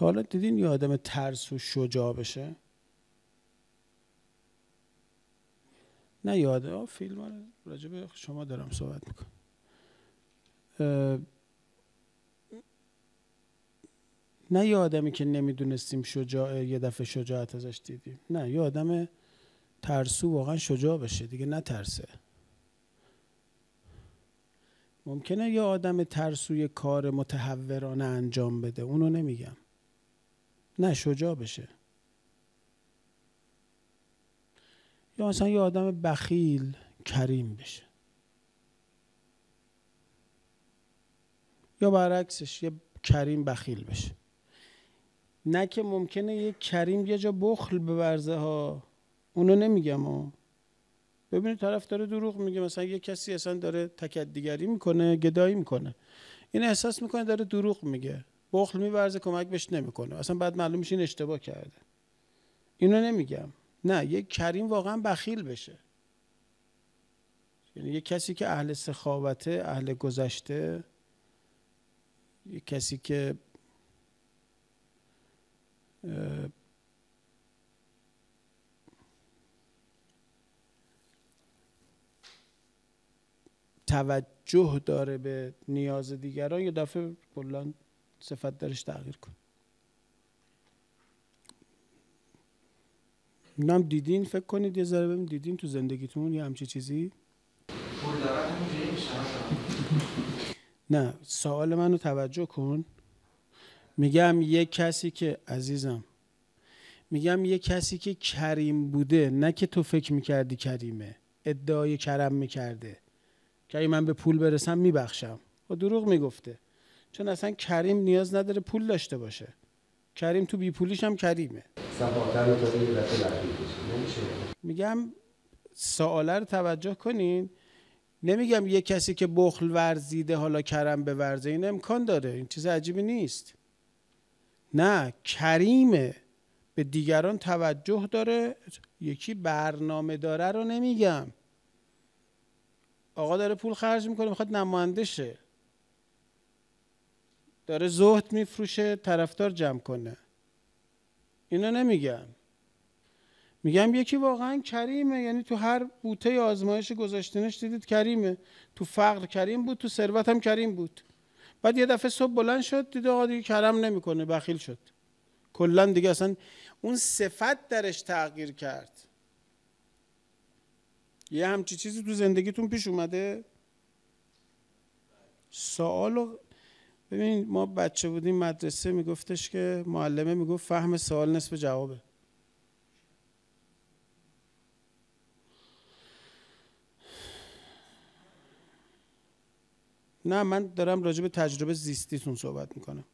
حالا دیدین یه آدم ترس و شجاع بشه؟ نه یاده فیلم راجع شما دارم صحبت می‌کنم. نه یه آدمی که نمی‌دونستیم شجاع یه دفعه شجاعت ازش دیدیم. نه یه آدم ترسو واقعا شجاع بشه دیگه نه ترسه. ممکنه یه آدم ترسوی کار متحورانه انجام بده اونو نمیگم. نه شجاع بشه. یا مثلا یه آدم بخیل کریم بشه. یا برعکسش یه کریم بخیل بشه. نه که ممکنه یه کریم یه جا بخل بورزه ها. اونو نمیگم ها. ببینید طرف داره دروغ میگه. مثلا یه کسی اصلا داره تکدیگری می‌کنه گدایی می‌کنه. این احساس می‌کنه داره دروغ میگه. بخل میورزه کمک بهش نمی‌کنه. اصلا بعد معلوم میشه این اشتباه کرده. اینو نمیگم. نه یه کریم واقعا بخیل بشه. یعنی یه کسی که اهل سخاوته اهل گذشته یه کسی که توجه داره به نیاز دیگران یه دفعه کلا صفت درش تغییر کن. نم دیدین فکر کنید یه ذره ببین دیدین تو زندگیتون یه همچی چیزی؟ نه سوال منو توجه کن. میگم یه کسی که عزیزم میگم یه کسی که کریم بوده نه که تو فکر می‌کردی کریمه ادعای کرم می‌کرده. که من به پول برسم میبخشم. و دروغ می‌گفته. چون اصلا کریم نیاز نداره پول داشته باشه. کریم تو بی پولیش هم کریمه. میگم سواله رو توجه کنین. نمیگم یه کسی که بخل ورزیده حالا کرم به ورزه این امکان داره. این چیز عجیبی نیست. نه کریمه. به دیگران توجه داره. یکی برنامه داره رو نمیگم. آقا داره پول خرج می‌کنه می‌خواد نماینده شه. داره زهد میفروشه طرفدار جمع کنه. اینو نمیگم میگم یکی واقعا کریمه یعنی تو هر بوته آزمایش گذاشتنش دیدید کریمه. تو فقر کریم بود تو ثروت هم کریم بود. بعد یه دفعه صبح بلند شد دید آقا دیگه کرم نمی‌کنه بخیل شد. کلا دیگه اصلا اون صفت درش تغییر کرد. یه همچی چیزی تو زندگیتون پیش اومده؟ سوال ببین ما بچه بودیم مدرسه میگفتش که معلمه می‌گفت فهم سوال نصف جوابه. نه من دارم راجع به تجربه زیستیتون صحبت می‌کنم.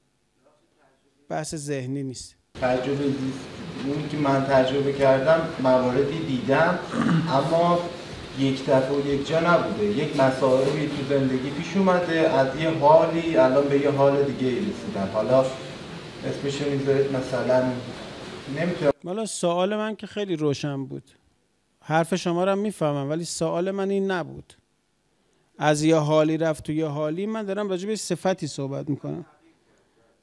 بحث ذهنی نیست. تجربه اون که من تجربه کردم مواردی دیدم اما یک دفعه و یک جا نبوده. یک مسائلی تو زندگی پیش اومده از یه حالی الان به یه حال دیگه رسیدم حالا اسمش می‌ذارید مثلا نمی‌تونم. حالا سوال من که خیلی روشن بود. حرف شما رو می‌فهمم ولی سوال من این نبود. از یه حالی رفت تو یه حالی من دارم راجع به صفتی صحبت می‌کنم.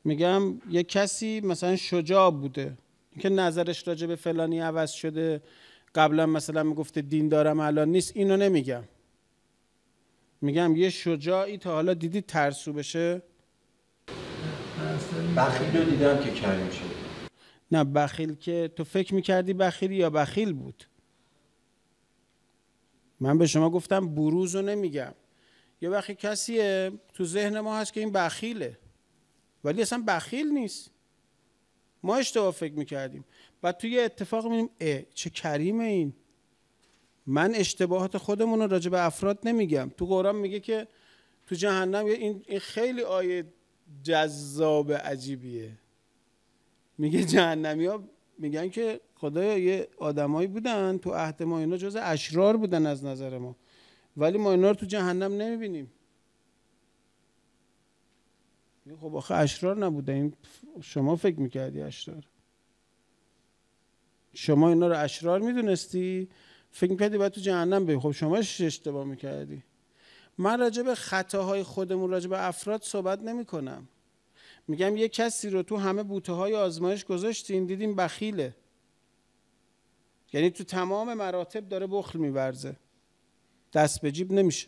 میگم یه کسی مثلا شجاع بوده اینکه نظرش راجع به فلانی عوض شده. قبلا مثلا می‌گفته دین دارم الان نیست. اینو نمیگم. میگم یه شجاعی تا حالا دیدی ترسو بشه؟ بخیل رو دیدم که کریم شده نه بخیل که تو فکر می‌کردی بخیلی یا بخیل بود؟ من به شما گفتم بروز رو نمیگم. یه وقتی کسیه تو ذهن ما هست که این بخیله. ولی اصلا بخیل نیست. ما اشتباه فکر می‌کردیم. بعد توی اتفاق می‌بینیم چه کریمه این. من اشتباهات خودمون رو راجع به افراد نمیگم. تو قرآن میگه که تو جهنم این, این خیلی آیه جذاب عجیبیه. میگه جهنمی ها میگن که خدایا یه آدمایی بودن تو عهد ما اینا جز اشرار بودن از نظر ما. ولی ما اینا رو تو جهنم نمی‌بینیم. خب آخه اشرار نبوده. این شما فکر می‌کردی اشرار. شما اینا رو اشرار می‌دونستی؟ فکر می‌کردی باید تو جهنم بری. خب شما اشتباه می‌کردی؟ من راجع به خطاهای خودمون راجع به افراد صحبت نمی کنم میگم یه کسی رو تو همه بوته های آزمایش گذاشتین دیدیم بخیله. یعنی تو تمام مراتب داره بخل میورزه. دست به جیب نمیشه.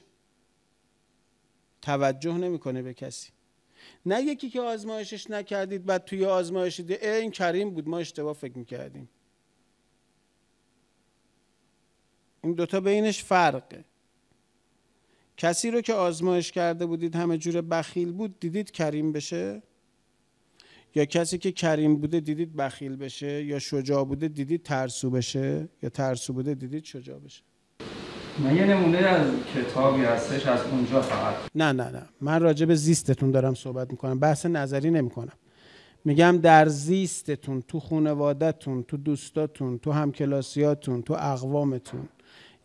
توجه نمی‌کنه به کسی. نه یکی که آزمایشش نکردید بعد توی آزمایش دیده این کریم بود ما اشتباه فکر می‌کردیم. این دوتا بینش فرقه. کسی رو که آزمایش کرده بودید همه جور بخیل بود دیدید کریم بشه؟ یا کسی که کریم بوده دیدید بخیل بشه؟ یا شجاع بوده دیدید ترسو بشه؟ یا ترسو بوده دیدید شجاع بشه؟ من یه نمونه از کتابی هستش از اونجا فقط. نه نه نه. من راجع به زیستتون دارم صحبت می‌کنم. بحث نظری نمی‌کنم. میگم در زیستتون تو خانوادهتون تو دوستاتون تو همکلاسیاتون تو اقوامتون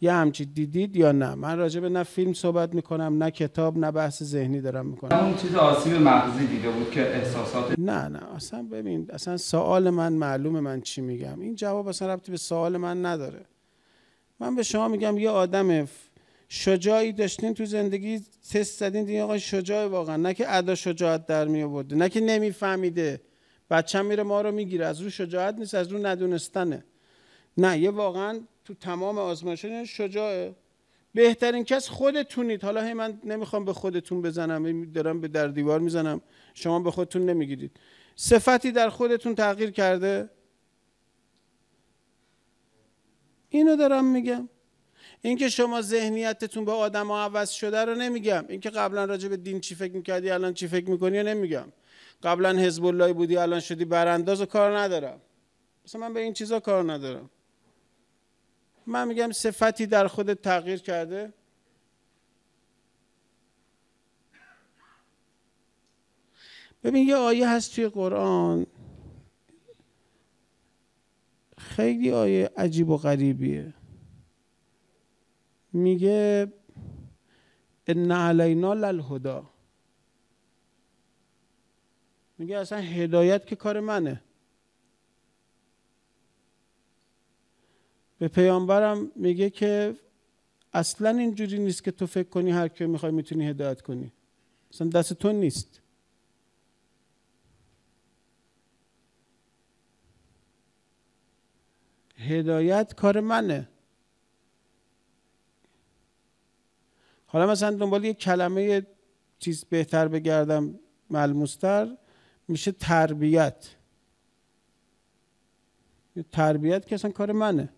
یه همچی دیدید یا نه؟ من راجع به نه فیلم صحبت می‌کنم نه کتاب نه بحث ذهنی دارم می‌کنم. اون چیز آسیب مغزی دیده بود که احساسات نه نه. اصلا ببین اصلا سوال من معلومه من چی میگم. این جواب اصلا ربطی به سوال من نداره. من به شما میگم یه آدم شجاعی داشتین تو زندگی تست زدین دیگه آقا شجاع واقعا. نه که ادا شجاعت در می آورده نه که نمیفهمیده. بچه میره ما رو می‌گیره. از رو شجاعت نیست از رو ندونستنه. نه یه واقعا تو تمام آزمایش شجاعه بهترین کس خودتونید. حالا هی من نمی‌خوام به خودتون بزنم. دارم به در دیوار می‌زنم. شما به خودتون نمی‌گیرید. صفتی در خودتون تغییر کرده؟ اینو دارم میگم. اینکه شما ذهنیتتون به آدم ها عوض شده رو نمیگم. اینکه قبلا راجع به دین چی فکر می‌کردی الان چی فکر می‌کنی رو نمیگم. قبلا حزب بودی الان شدی برانداز و کار ندارم. مثلا من به این چیزا کار ندارم. من میگم صفتی در خودت تغییر کرده. ببین یه آیه هست توی قرآن. خیلی آیه عجیب و غریبیه. میگه ان علینا للهدا میگه اصلا هدایت که کار منه. به پیامبرم میگه که اصلا اینجوری نیست که تو فکر کنی هر که می‌خوای می‌تونی هدایت کنی. اصلا دست تو نیست. هدایت کار منه. حالا مثلا دنبال یه کلمه چیز بهتر بگردم ملموستر میشه تربیت. تربیت که اصلا کار منه.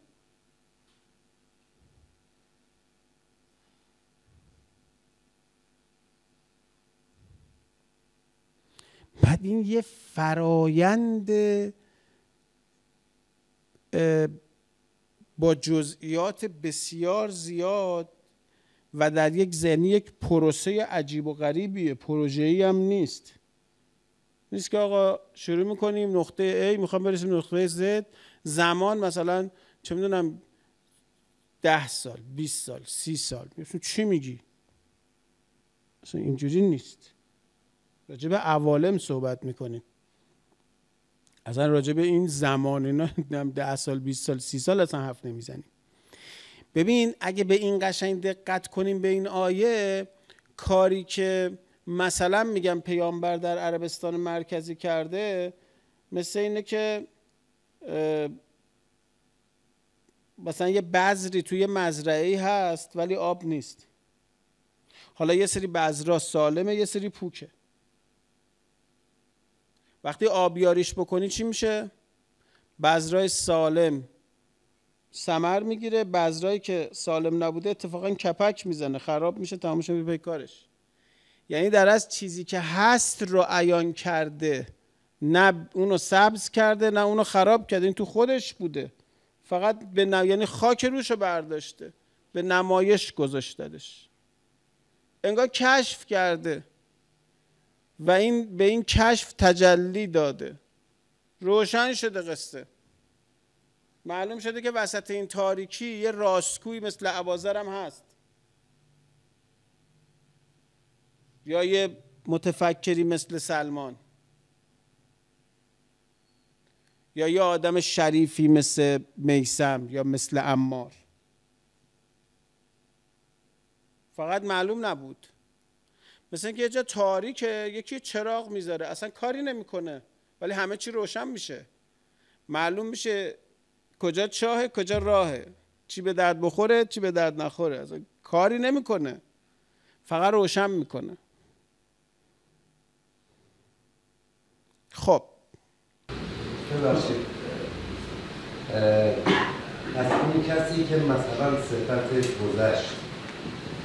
بعد این یه فرایند با جزئیات بسیار زیاد و در یک ذهنی یک پروسه عجیب و غریبیه پروژه‌ای هم نیست. نیست که آقا شروع می‌کنیم نقطه A می‌خوام برسیم نقطه Z. زمان مثلا چه می‌دونم ده سال 20 سال سی سال چی میگی؟ اصلا اینجوری نیست. راجع به عوالم صحبت می‌کنیم. اصلا راجع به این زمان اینا ده سال 20 سال سی سال اصلا حرف نمی‌زنیم. ببین اگه به این قشنگ دقت کنیم به این آیه کاری که مثلا میگم پیامبر در عربستان مرکزی کرده مثل اینه که مثلا یه بذری توی مزرعه هست ولی آب نیست. حالا یه سری بذرا سالمه یه سری پوکه. وقتی آبیاریش بکنی چی میشه؟ بذرای سالم سمر می‌گیره بذرایی که سالم نبوده اتفاقا کپک می‌زنه خراب میشه تمامش به کارش. یعنی در از چیزی که هست رو عیان کرده نه اونو سبز کرده نه اونو خراب کرده این تو خودش بوده. فقط به ن... یعنی خاک روش رو برداشته به نمایش گذاشتدش انگار کشف کرده. و این به این کشف تجلی داده. روشن شده قصه. معلوم شده که وسط این تاریکی یه راستگوی مثل عبازرم هست. یا یه متفکری مثل سلمان. یا یه آدم شریفی مثل میسم یا مثل امار فقط معلوم نبود. مثل اینکه یه جا تاریکه یکی چراغ می‌ذاره. اصلا کاری نمی‌کنه ولی همه چی روشن میشه. معلوم میشه کجا چاهه کجا راهه. چی به درد بخوره چی به درد نخوره. اصلا کاری نمی‌کنه. فقط روشن می‌کنه. خب. از اون کسی که مثلا صفت گذشت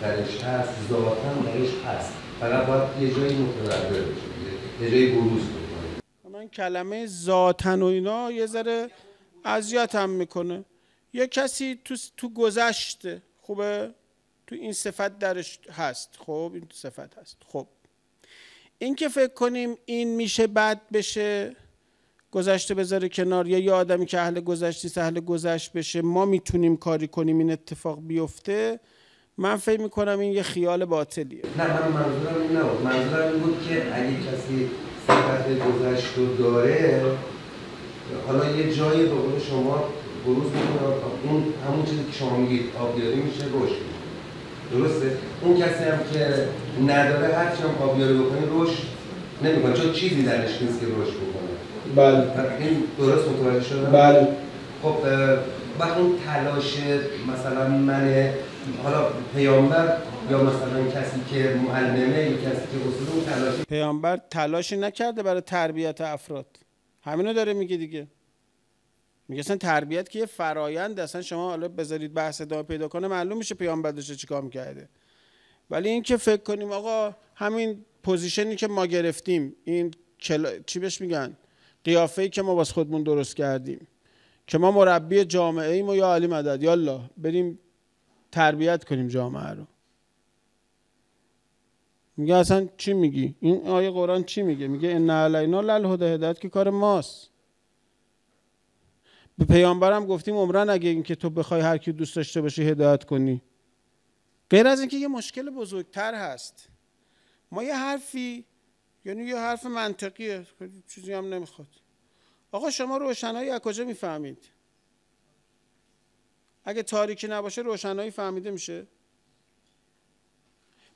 درش هست ذاتا درش هست. یه جایی بشه یه جایی بروز من کلمه ذاتن و اینا یه ذره اذیت هم می‌کنه. یه کسی تو, تو گذشته خوبه؟ تو این صفت درش هست. خب این صفت هست. خب. این که فکر کنیم این میشه بد بشه گذشته بذاره کنار. یا یه آدمی که اهل گذشتی اهل گذشت بشه ما می‌تونیم کاری کنیم این اتفاق بیفته. من فکر می‌کنم این یه خیال باطلیه. نه من منظورم این نبود. منظورم این بود که اگه کسی صفت گذشت رو داره حالا یه جایی به قول شما بروز می‌کنه اون همون چیزی که شما میگید آبیاری میشه رشد درسته؟ اون کسی هم که نداره هرچی هم آبیاری بکنه رشد نمی‌کنه چون چیزی درش نیست که رشد بکنه. بله. این درست متوجه شدم؟ بله. خب وقت اون تلاش مثلا من حالا پیامبر یا مثلا کسی که معلمه یا کسی که اصول اون تلاش پیامبر تلاشی نکرده برای تربیت افراد. همینو داره میگه دیگه. میگه اصلا تربیت که یه فرایند اصلا شما حالا بذارید بحث ادامه پیدا کنه معلوم میشه پیامبر داشته چیکار می‌کرده. ولی این که فکر کنیم آقا همین position ی که ما گرفتیم این کلا... چی بهش میگن؟ قیافه ای که ما باز خودمون درست کردیم. که ما مربی جامعه ایم و یا علی مدد. یالا بریم تربیت کنیم جامعه رو. میگه اصلا چی میگی؟ این آیه قرآن چی میگه؟ میگه ان علینا للهدى هدایت که کار ماست به پیامبرم گفتیم عمرا اگه اینکه تو بخوای هر کی دوست داشته باشی هدایت کنی غیر از اینکه یه مشکل بزرگتر هست ما یه حرفی یعنی یه حرف منطقیه چیزی هم نمی‌خواد آقا شما روشنایی از کجا می‌فهمید اگه تاریکی نباشه روشنایی فهمیده میشه.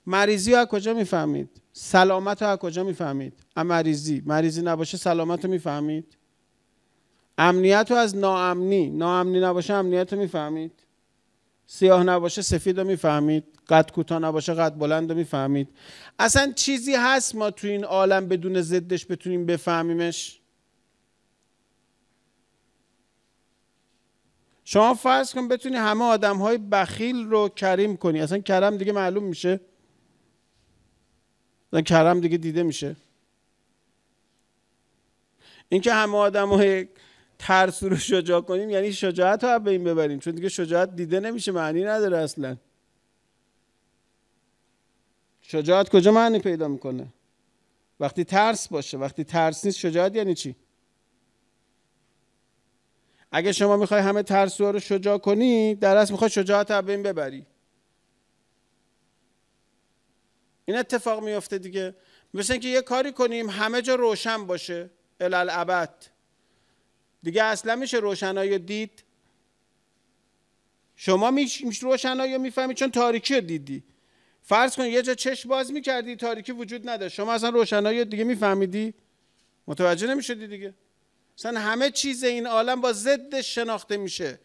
مریضی از کجا می‌فهمید؟ سلامت رو کجا می‌فهمید؟ مریضی. مریضی نباشه سلامت رو می‌فهمید؟ امنیت رو از ناامنی. ناامنی نباشه امنیت رو می‌فهمید؟ سیاه نباشه سفید رو می‌فهمید؟ قد کوتاه نباشه قد بلند رو می‌فهمید؟ اصلا چیزی هست ما تو این عالم بدون ضدش بتونیم بفهمیمش؟ شما فرض کن بتونی همه آدم های بخیل رو کریم کنی. اصلا کرم دیگه معلوم میشه. اصلا کرم دیگه دیده میشه. اینکه همه آدم های ترس رو شجاع کنیم یعنی شجاعت رو به این ببریم. چون دیگه شجاعت دیده نمیشه معنی نداره اصلا. شجاعت کجا معنی پیدا می‌کنه؟ وقتی ترس باشه. وقتی ترس نیست شجاعت یعنی چی؟ اگه شما می‌خوای همه ترسوها رو شجاع کنی در اصل می‌خوای شجاعت رو این ببری. این اتفاق میفته دیگه. مثل اینکه یه کاری کنیم همه جا روشن باشه. الالعبد دیگه اصلا میشه روشنایی دید. شما میش روشنایی می‌فهمید چون تاریکی رو دیدی. فرض کن یه جا چشم باز می‌کردی تاریکی وجود نداشت. شما اصلا روشنایی دیگه میفهمیدی؟ متوجه نمی‌شدی دیگه. مثلا همه چیز این عالم با ضدش شناخته میشه.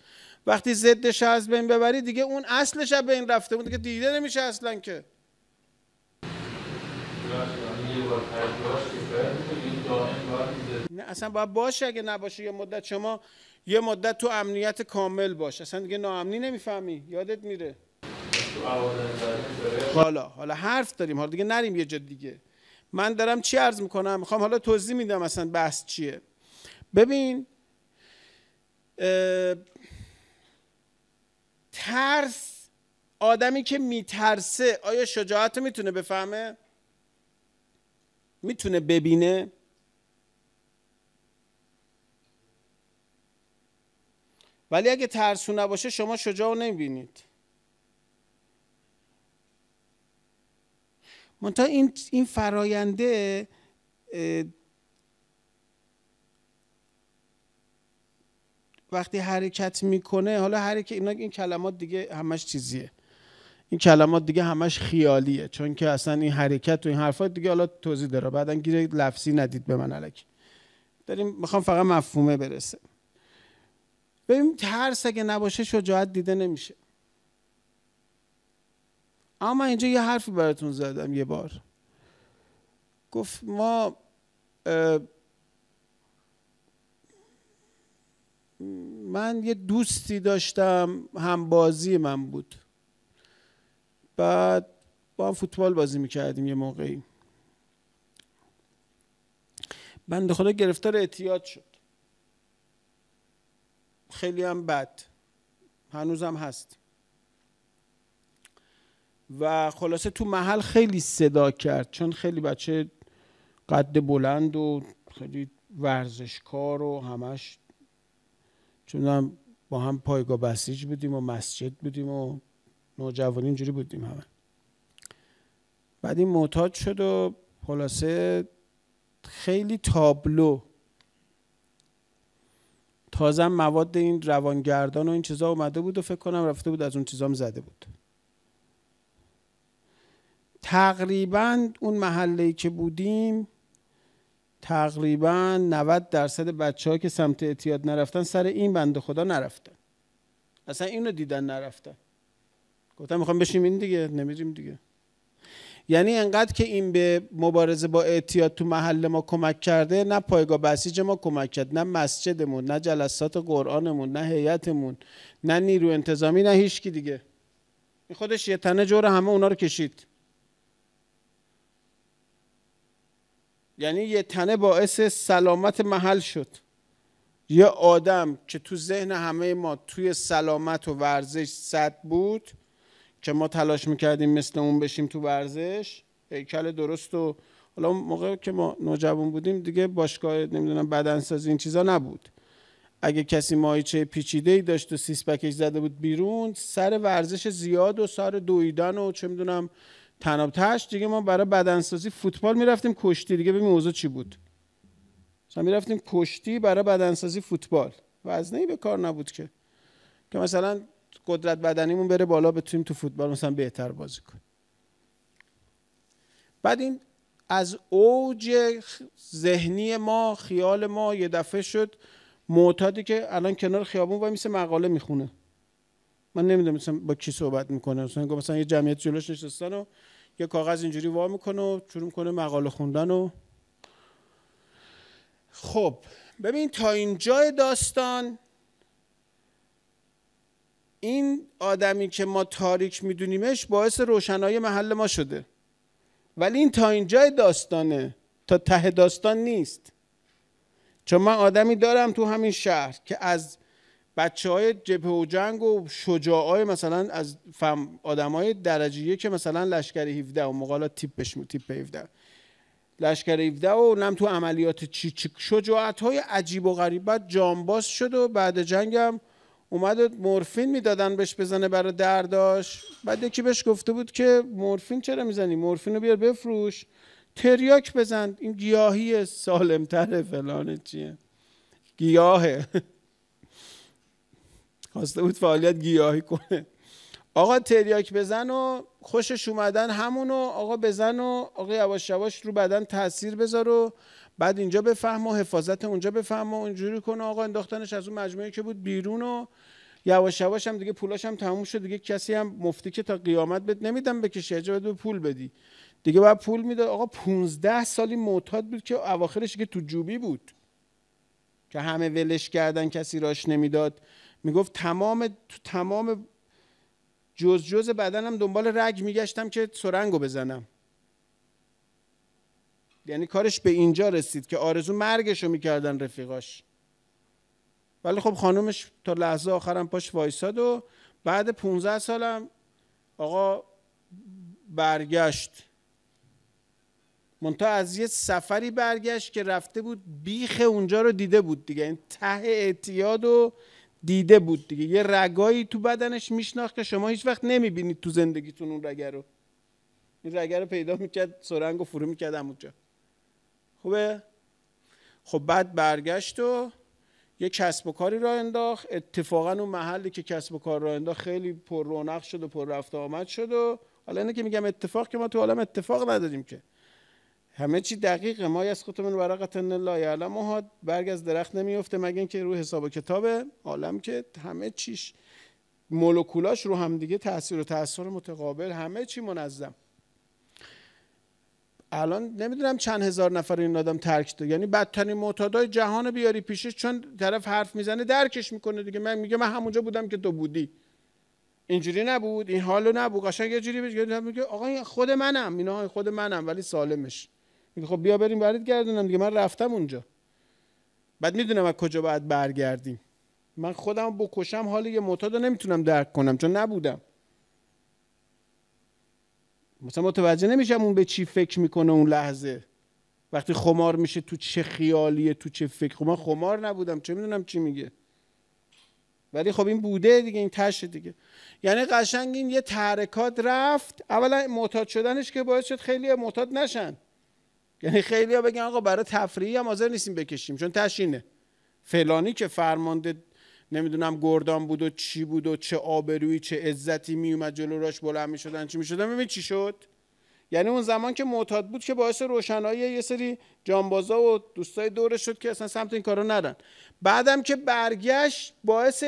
وقتی ضدش از بین ببری دیگه اون اصلش به این رفته اون دیگه دیده نمیشه اصلا که. نه اصلا باید باشه اگه نباشه یه مدت. شما یه مدت تو امنیت کامل باش. اصلا دیگه ناامنی نمی‌فهمی. یادت میره. حالا حالا حرف داریم. حالا دیگه نریم یه جا دیگه. من دارم چی عرض می‌کنم؟ می‌خوام حالا توضیح میدم اصلا بحث چیه. ببین ترس آدمی که میترسه آیا شجاعت رو می‌تونه بفهمه؟ می‌تونه ببینه؟ ولی اگه ترسو نباشه شما شجاع رو نمی‌بینید. منتها این این فراینده وقتی حرکت می‌کنه حالا حرکت اینا این کلمات دیگه همش چیزیه. این کلمات دیگه همش خیالیه چون که اصلا این حرکت و این حرفات دیگه حالا توضیح داره. بعدا گیر لفظی ندید به من علکی داریم می‌خوام فقط مفهومه برسه. ببین ترس اگه نباشه شجاعت دیده نمیشه. اما اینجا یه حرفی براتون زدم یه بار. گفت ما من یه دوستی داشتم هم بازی من بود. بعد با هم فوتبال بازی می‌کردیم یه موقعی. بنده خدا گرفتار اعتیاد شد. خیلی هم بد. هنوزم هست. و خلاصه تو محل خیلی صدا کرد چون خیلی بچه قد بلند و خیلی ورزشکار و همش چون با هم پایگاه بسیج بودیم و مسجد بودیم و نوجوانی اینجوری بودیم همه. بعد این معتاد شد و خلاصه خیلی تابلو. تازه مواد این روانگردان و این چیزا اومده بود و فکر کنم رفته بود از اون چیزام زده بود. تقریبا اون محله که بودیم تقریبا 90 درصد بچه ها که سمت اعتیاد نرفتن سر این بنده خدا نرفتن اصلا اینو دیدن نرفتن گفتم می‌خوام بشیم این دیگه نمیریم دیگه. یعنی انقدر که این به مبارزه با اعتیاد تو محل ما کمک کرده نه پایگاه بسیج ما کمک کرد نه مسجدمون نه جلسات قرآنمون نه هیئتمون نه نیرو انتظامی نه هیچکی دیگه. خودش یه تنه جور همه اونا رو کشید. یعنی یه تنه باعث سلامت محل شد. یه آدم که تو ذهن همه ما توی سلامت و ورزش صد بود که ما تلاش می‌کردیم مثل اون بشیم تو ورزش هیکل درست و حالا موقع که ما نوجوان بودیم دیگه باشگاه نمی‌دونم بدنسازی این چیزا نبود. اگه کسی ماهیچه پیچیده ای داشت و سیس پکیج زده بود بیرون سر ورزش زیاد و سر دویدن و چه می‌دونم تناب تش دیگه ما برای بدنسازی فوتبال می‌رفتیم کشتی. دیگه ببین موضوع چی بود؟ مثلا می‌رفتیم کشتی برای بدنسازی فوتبال. وزنه به کار نبود که. که مثلا قدرت بدنیمون بره بالا بتونیم تو فوتبال مثلا بهتر بازی کنیم. بعد این از اوج ذهنی ما خیال ما یه دفعه شد معتادی که الان کنار خیابون وای میسه مقاله می‌خونه. من نمی‌دونم مثلا با کی صحبت می‌کنه. مثلا مثلا یه جمعیت جلوش نشستن و یه کاغذ اینجوری وا می‌کنه و شروع می‌کنه مقاله خوندن و خب ببین تا اینجای داستان. این آدمی که ما تاریک میدونیمش باعث روشنایی محل ما شده. ولی این تا اینجای داستانه. تا ته داستان نیست. چون من آدمی دارم تو همین شهر که از بچه های جبه و جنگ و شجاعای مثلا از آدم های درجه که مثلا لشکر 17 و مقالا تیپش تیپ 17 لشکر 17 و نم تو عملیات چی چی شجاعت های عجیب و غریب. بعد جانباز شد و بعد جنگم اومد مورفین می‌دادن بهش بزنه برای درداش. بعد یکی بهش گفته بود که مورفین چرا می‌زنی؟ مورفین رو بیار بفروش. تریاک بزن. این گیاهی سالمتره فلان چیه. گیاهه. خواسته بود فعالیت گیاهی کنه. آقا تریاک بزن و خوشش اومدن همونو آقا بزن و آقا یواش یواش رو بدن تاثیر بذار و بعد اینجا بفهم و حفاظت اونجا بفهم و اونجوری کنه آقا انداختنش از اون مجموعه که بود بیرون و یواش یواش هم دیگه پولاش هم تموم شد. دیگه کسی هم مفتی که تا قیامت بد نمیدم بکشی اجازه به پول بدی. دیگه بعد پول می‌داد آقا 15 سالی معتاد بود که اواخرش که تو جوبی بود. که همه ولش کردن کسی راش نمی‌داد. می‌گفت تمام تو تمام جز جز بدنم دنبال رگ میگشتم که سرنگو بزنم. یعنی کارش به اینجا رسید که آرزو مرگشو می‌کردن رفیقاش. ولی خب خانومش تا لحظه آخرم پاش وایساد و بعد 15 سالم آقا برگشت. منتها از یه سفری برگشت که رفته بود بیخ اونجا رو دیده بود دیگه. این ته اعتیاد و دیده بود دیگه. یه رگایی تو بدنش میشناخت که شما هیچ وقت نمی‌بینید تو زندگیتون اون رگه رو. این رگه رو پیدا می‌کرد سرنگ و فرو می‌کرد همونجا خوبه؟ خب بعد برگشت و یه کسب و کاری را انداخت. اتفاقا اون محلی که کسب و کار را انداخت خیلی پر رونق شد و پر رفت آمد شد و حالا اینه که میگم اتفاق که ما تو عالم اتفاق نداریم که. همه چی دقیقه. ما از خودمون ورقت لا یعلمها برگ از درخت نمیفته مگه اینکه رو حساب و کتاب عالم که همه چیش مولکولاش رو هم دیگه تاثیر و تاثیر متقابل همه چی منظم. الان نمی‌دونم چند هزار نفر این آدم ترک داد یعنی بدترین معتادای جهان بیاری پیشش چون طرف حرف می‌زنه درکش می‌کنه دیگه. من میگه من همونجا بودم که تو بودی. اینجوری نبود این حالو نبود. قشنگ یه جوری میگه آقا خود منم. اینا خود منم ولی سالمش. میگه خب بیا بریم برات گردونم دیگه من رفتم اونجا. بعد می‌دونم از کجا باید برگردیم. من خودم بکشم حال یه معتاد نمی‌تونم درک کنم چون نبودم. مثلا متوجه نمیشم اون به چی فکر می‌کنه اون لحظه. وقتی خمار میشه تو چه خیالیه تو چه فکر. خب من خمار نبودم چه می‌دونم چی میگه. ولی خب این بوده دیگه این تشه دیگه. یعنی قشنگ این یه تحرکات رفت. اولا معتاد شدنش که باعث شد خیلی معتاد نشن. یعنی خیلی ها بگن آقا برای تفریحی هم حاضر نیستیم بکشیم چون تشینه فلانی که فرمانده نمی‌دونم گردان بود و چی بود و چه آبرویی چه عزتی میومد جلو راش بلند می‌شدن چی می‌شدن ببین چی شد؟ یعنی اون زمان که معتاد بود که باعث روشنایی یه سری جانبازا و دوستای دورش شد که اصلا سمت این کارا نرن. بعدم که برگشت باعث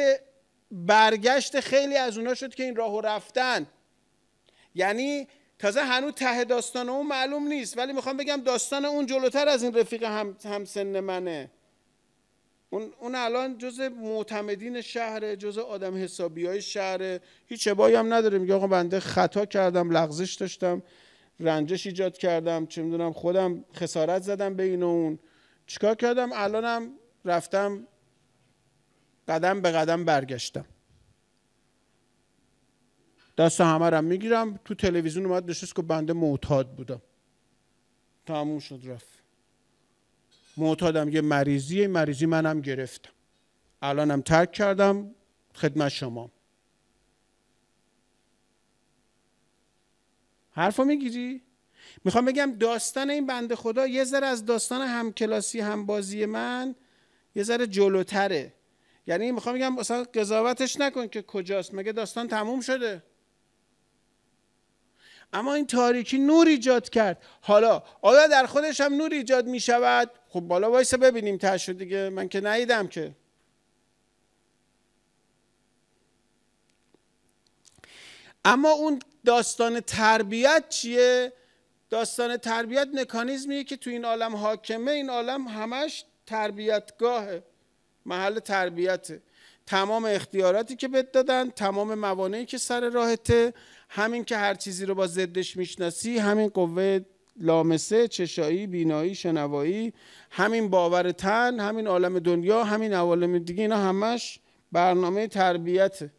برگشت خیلی از اونا شد که این راهو رفتن. یعنی تازه هنوز ته داستان اون معلوم نیست ولی می‌خوام بگم داستان اون جلوتر از این رفیق هم, هم سن منه. اون, اون الان جز معتمدین شهر جز آدم حسابی های شهر هیچ عبایی هم نداره میگه آقا بنده خطا کردم لغزش داشتم رنجش ایجاد کردم چه می‌دونم خودم خسارت زدم به این و اون. چیکار کردم؟ الانم رفتم قدم به قدم برگشتم. دست همه رو می‌گیرم تو تلویزیون اومد نشست که بنده معتاد بودم. تموم شد رفت. معتادم یه مریضی مریضی منم گرفتم. الانم ترک کردم خدمت شما. حرفو می‌گیری؟ می‌خوام بگم داستان این بنده خدا یه ذره از داستان همکلاسی همبازی من یه ذره جلوتره. یعنی می‌خوام بگم مثلا قضاوتش نکن که کجاست. مگه داستان تموم شده؟ اما این تاریکی نور ایجاد کرد. حالا آیا در خودش هم نور ایجاد می شود خب بالا وایسه ببینیم تشو دیگه. من که نیدم که. اما اون داستان تربیت چیه؟ داستان تربیت مکانیزمیه که تو این عالم حاکمه. این عالم همش تربیتگاهه. محل تربیته. تمام اختیاراتی که بهت دادن تمام موانعی که سر راهته همین که هر چیزی رو با ضدش می‌شناسی همین قوه لامسه چشایی بینایی شنوایی همین باور تن همین عالم دنیا همین عوالم دیگه اینا همش برنامه تربیته.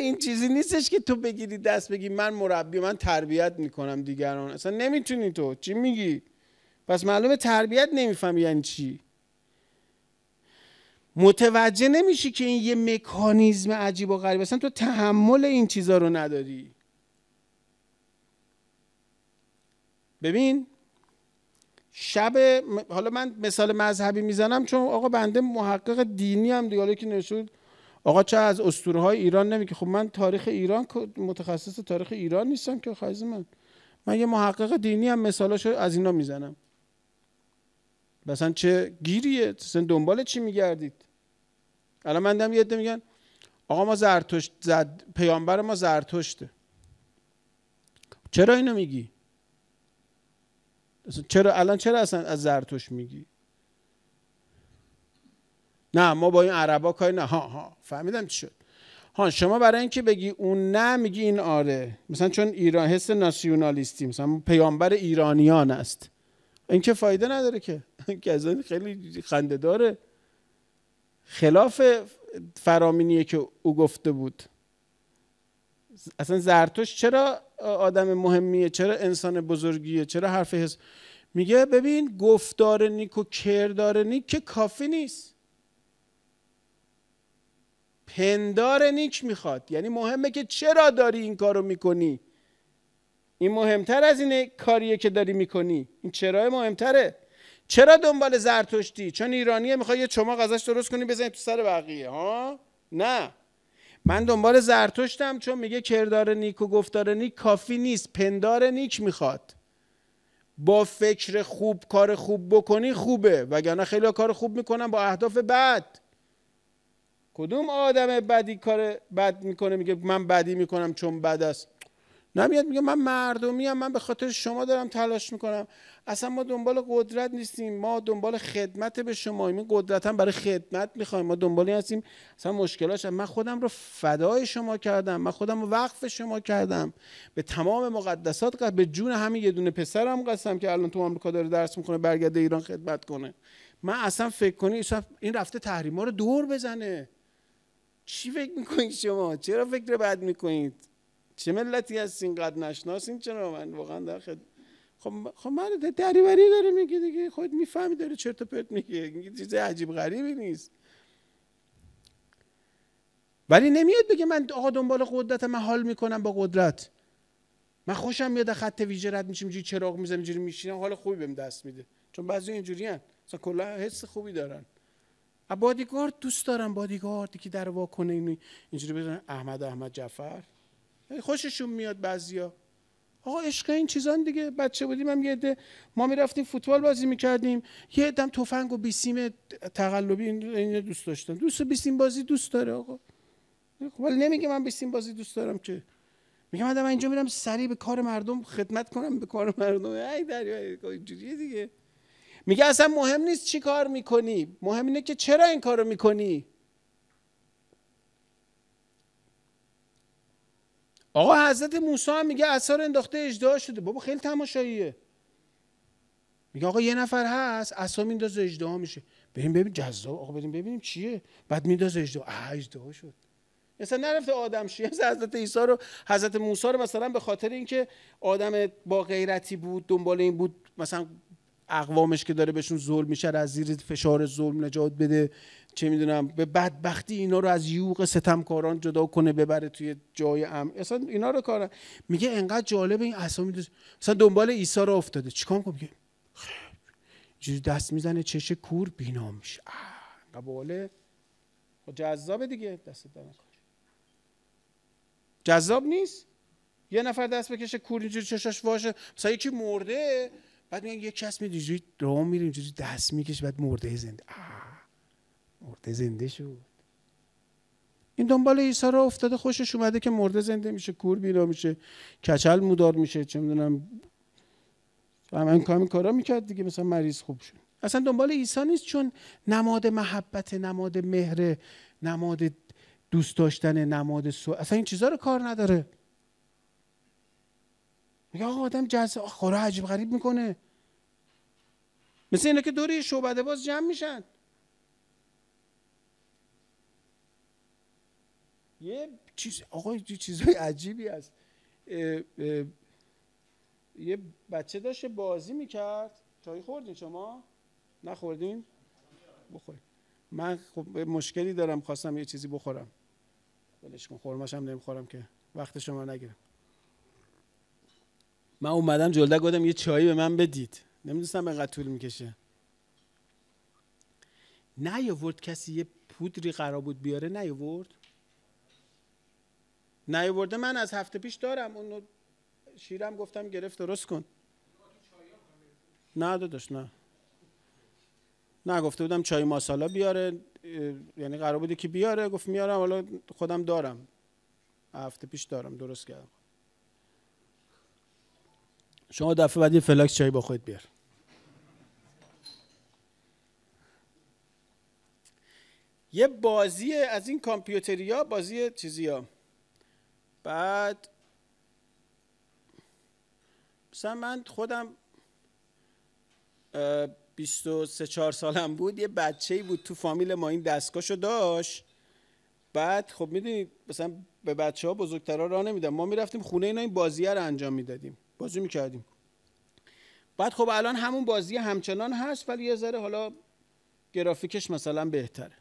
این چیزی نیستش که تو بگیری دست بگی من مربی من تربیت می‌کنم دیگران. اصلا نمی‌تونی تو. چی میگی؟ پس معلومه تربیت نمی‌فهمی یعنی چی. متوجه نمیشی که این یه مکانیزم عجیب و غریب اصلا تو تحمل این چیزا رو نداری. ببین شب حالا من مثال مذهبی می‌زنم چون آقا بنده محقق دینی هم دیگه. که نشود آقا چه از اسطوره های ایران نمیگه خب من تاریخ ایران متخصص تاریخ ایران نیستم که خواهی من. من یه محقق دینی هم مثالاشو از اینا می‌زنم. مثلا چه گیریه؟ دنبال چی میگردید؟ الان من دم یه میگن آقا ما زرتشت زد پیامبر ما زرتشته. چرا اینو میگی؟ چرا الان چرا اصلا از زرتشت میگی؟ نه ما با این عربا کاری نه. ها ها فهمیدم چی شد. ها شما برای اینکه بگی اون نه میگی این آره. مثلا چون ایران حس ناسیونالیستی مثلا پیامبر ایرانیان است. این که فایده نداره که. که خیلی خنده داره. خلاف فرامینیه که او گفته بود. اصلا زرتوش چرا آدم مهمیه؟ چرا انسان بزرگیه؟ چرا حرف حس میگه ببین گفتار نیک و کردار نیک که کافی نیست. پندار نیک می‌خواد. یعنی مهمه که چرا داری این کارو می‌کنی؟ این مهمتر از این کاریه که داری می‌کنی. این چرا مهمتره. چرا دنبال زرتشتی؟ چون ایرانیه می‌خوای یه چماق ازش درست کنی بزنی تو سر بقیه ها؟ نه. من دنبال زرتشتم چون میگه کردار نیک و گفتار نیک کافی نیست پندار نیک می‌خواد. با فکر خوب کار خوب بکنی خوبه وگرنه خیلی کار خوب می‌کنن با اهداف بد. کدوم آدم بدی کار بد می‌کنه؟ میگه من بدی می‌کنم چون بد است. نمیاد میگه من مردمی هم من به خاطر شما دارم تلاش می‌کنم. اصلا ما دنبال قدرت نیستیم. ما دنبال خدمت به شما این قدرت هم برای خدمت می‌خوایم. ما دنبال هستیم. اصلا مشکلاش من خودم رو فدای شما کردم. من خودم رو وقف شما کردم. به تمام مقدسات به جون همین یه دونه پسرم قسم که الان تو آمریکا داره درس می‌کنه برگرده ایران خدمت کنه. من اصلا فکر کنی این رفته تحریما رو دور بزنه. چی فکر می‌کنید شما؟ چرا فکر بد می‌کنید؟ چه ملتی هستین قد نشناسین چرا من واقعا در خد... خب خب من دریوری داره میگه دیگه خود می‌فهمی داره چرت و پرت میگه. چیز عجیب غریبی نیست. ولی نمیاد بگه من آقا دنبال قدرت من حال می‌کنم با قدرت. من خوشم میاد خط ویژه رد میشیم اینجوری چراغ می‌زنم اینجوری میشینم حال خوبی بهم دست میده. چون بعضی اینجوری هن. مثلا کلا حس خوبی دارن. بادیگارد دوست دارم بادیگاردی که در وا کنه اینجوری بزنن احمد احمد جعفر. خوششون میاد بعضیا. آقا عشق این چیزان دیگه. بچه بودیم هم یه عده. ما می‌رفتیم فوتبال بازی می‌کردیم. یه عدم تفنگ و بیسیم تقلبی این دوست داشتن. دوست بیسیم بازی دوست داره آقا. ولی نمیگه من بیسیم بازی دوست دارم که. میگم من اینجا میرم سریع به کار مردم خدمت کنم به کار مردم. ای دریا اینجوریه دیگه. میگه اصلا مهم نیست چی کار می‌کنی. مهم اینه که چرا این کارو می‌کنی. آقا حضرت موسی هم میگه اثار انداخته اجدها شده. بابا خیلی تماشاییه. میگه آقا یه نفر هست اصلا میندازه اجدها میشه. بریم ببین جذاب. آقا بریم ببینیم چیه. بعد میندازه اجدها. اه اجدها شد. مثلا نرفته آدم شیه حضرت عیسی رو حضرت موسی رو مثلا به خاطر اینکه آدم با غیرتی بود دنبال این بود مثلا اقوامش که داره بهشون ظلم میشه از زیر فشار ظلم نجات بده. چه می‌دونم به بدبختی اینا رو از یوغ ستمکاران جدا کنه ببره توی جای ام اصلا اینا رو کارن میگه انقدر جالب این اسامی مثلا دنبال عیسی رو افتاده. چیکار کنم میگه جوری دست می‌زنه چش کور بینا میشه. قباله خب جذابه دیگه دست جذاب نیست؟ یه نفر دست بکشه کور اینجوری چشاش واشه. مثلا یکی مرده بعد میگن یه کس میاد اینجوری راه میره اینجوری دست می‌کشه بعد مرده زنده. آه. مرده زنده شد. این دنبال عیسی را افتاده خوشش اومده که مرده زنده میشه کور بینا میشه کچل مودار میشه چه می‌دونم. همین کامی کارا می‌کرد دیگه مثلا مریض خوب شد. اصلا دنبال عیسی نیست چون نماد محبت نماد مهر نماد دوست داشتن نماد سو اصلا این چیزها رو کار نداره. میگه آقا آدم جذاب خورا عجیب غریب می‌کنه. مثل اینا که دوری شعبده باز جمع میشن. یه چیز آقا یه چیزای عجیبی هست. یه بچه داشته بازی می‌کرد. چای خوردین شما؟ نخوردین؟ بخورین من خب مشکلی دارم خواستم یه چیزی بخورم. ولش کن خورماشم نمی‌خورم که. وقت شما نگیرم. من اومدم جلده گفتم یه چایی به من بدید. نمی‌دونستم اینقدر طول می‌کشه. نیاورد کسی یه پودری قرار بود بیاره نیاورد. نیاورده من از هفته پیش دارم. اونو شیرم گفتم گرفت درست کن. نه داداش نه. نه گفته بودم چای ماسالا بیاره. یعنی قرار بوده که بیاره. گفت میارم حالا خودم دارم. هفته پیش دارم درست کردم. شما دفعه بعد یه فلاکس چای با خود بیار. یه بازی از این کامپیوتری ها بازی چیزی ها. بعد مثلا من خودم 23 4 سالم بود یه بچه بود تو فامیل ما این دستگاهشو داشت. بعد خب می‌دونید مثلا به بچه ها بزرگترها راه نمیدم ما می‌رفتیم خونه اینا این بازیه رو انجام می‌دادیم. بازی می‌کردیم. بعد خب الان همون بازی همچنان هست ولی یه ذره حالا گرافیکش مثلا بهتره.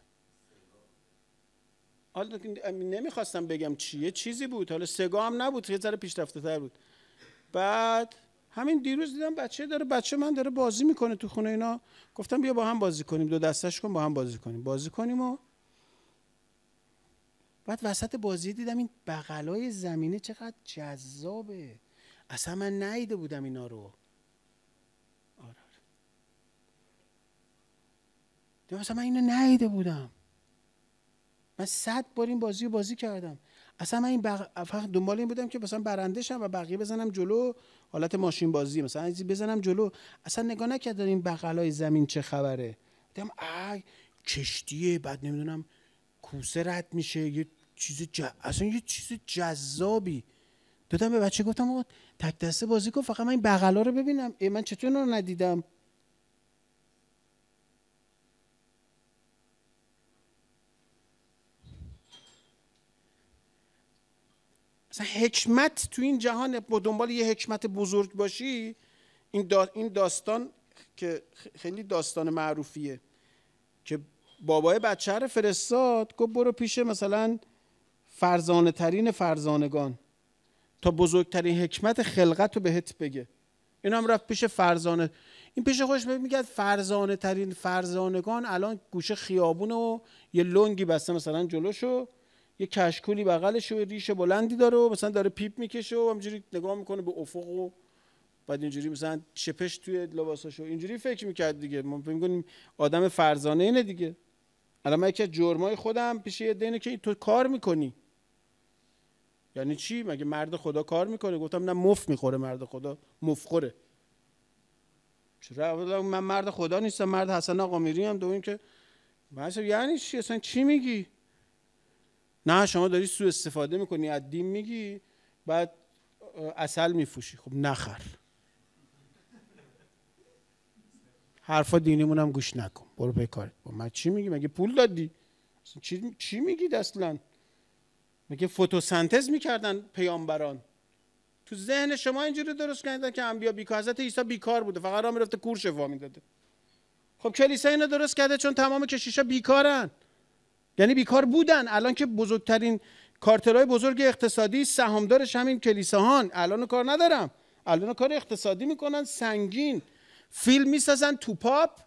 حالا نمی‌خواستم بگم چیه چیزی بود. حالا سگا هم نبود یه ذره پیشرفته تر بود. بعد همین دیروز دیدم بچه داره بچه من داره بازی می‌کنه تو خونه اینا. گفتم بیا با هم بازی کنیم دو دستش کن با هم بازی کنیم. بازی کنیم و بعد وسط بازی دیدم این بغلای زمینه چقدر جذابه. اصلا من نیده بودم اینا رو. آره آره. اصلا من اینو نیده بودم. من صد بار این بازی رو بازی کردم. اصلا من این بق... فقط دنبال این بودم که مثلا برنده شم و بقیه بزنم جلو. حالت ماشین بازی مثلا بزنم جلو. اصلا نگاه نکردم این بغلای زمین چه خبره. دیدم ای کشتیه بعد نمی‌دونم کوسه رد میشه یه چیز ج... اصلا یه چیز جذابی. دادم به بچه گفتم آقا تک دسته بازی کن فقط من این بغلا رو ببینم. ای من چطور رو ندیدم؟ اصلا حکمت تو این جهان با دنبال یه حکمت بزرگ باشی این, دا این داستان که خیلی داستان معروفیه که بابای بچه رو فرستاد گفت برو پیش مثلا فرزانه ترین فرزانگان تا بزرگترین حکمت خلقت رو بهت بگه. این هم رفت پیش فرزانه. این پیش خوش میگه فرزانه ترین فرزانگان الان گوشه خیابون و یه لنگی بسته مثلا جلوشو. یه کشکولی بغلش و ریش بلندی داره و مثلا داره پیپ می‌کشه و همجوری نگاه می‌کنه به افق و بعد اینجوری مثلا چپش توی لباساشو اینجوری فکر می‌کرد دیگه. ما میگیم آدم فرزانه اینه دیگه. الان من یکی از جرمای خودم پیش یه دینه که تو کار می‌کنی. یعنی چی؟ مگه مرد خدا کار می‌کنه؟ گفتم نه مف می‌خوره مرد خدا. مفخوره چرا؟ من مرد خدا نیستم. مرد حسن آقا میری هم دویم که مثلا یعنی چی؟ اصلا چی میگی؟ نه شما داری سو استفاده می‌کنی از دین میگی بعد اصل میفوشی خب نخر. حرفا دینیمون هم گوش نکن. برو به کارت. با من چی میگی؟ مگه پول دادی؟ چی, چی میگید اصلا؟ میگه فتوسنتز می‌کردن پیامبران؟ تو ذهن شما اینجوری درست کردن که انبیا بیکار حضرت عیسی بیکار بوده. فقط راه می‌رفته کور شفا می‌داده. خب کلیسا اینو درست کرده چون تمام کشیشا بیکارن. یعنی بیکار بودن. الان که بزرگترین کارترهای بزرگ اقتصادی سهامدارش همین کلیساهان. الان کار ندارم. الان کار اقتصادی می‌کنن سنگین. فیلم می‌سازن تو پاپ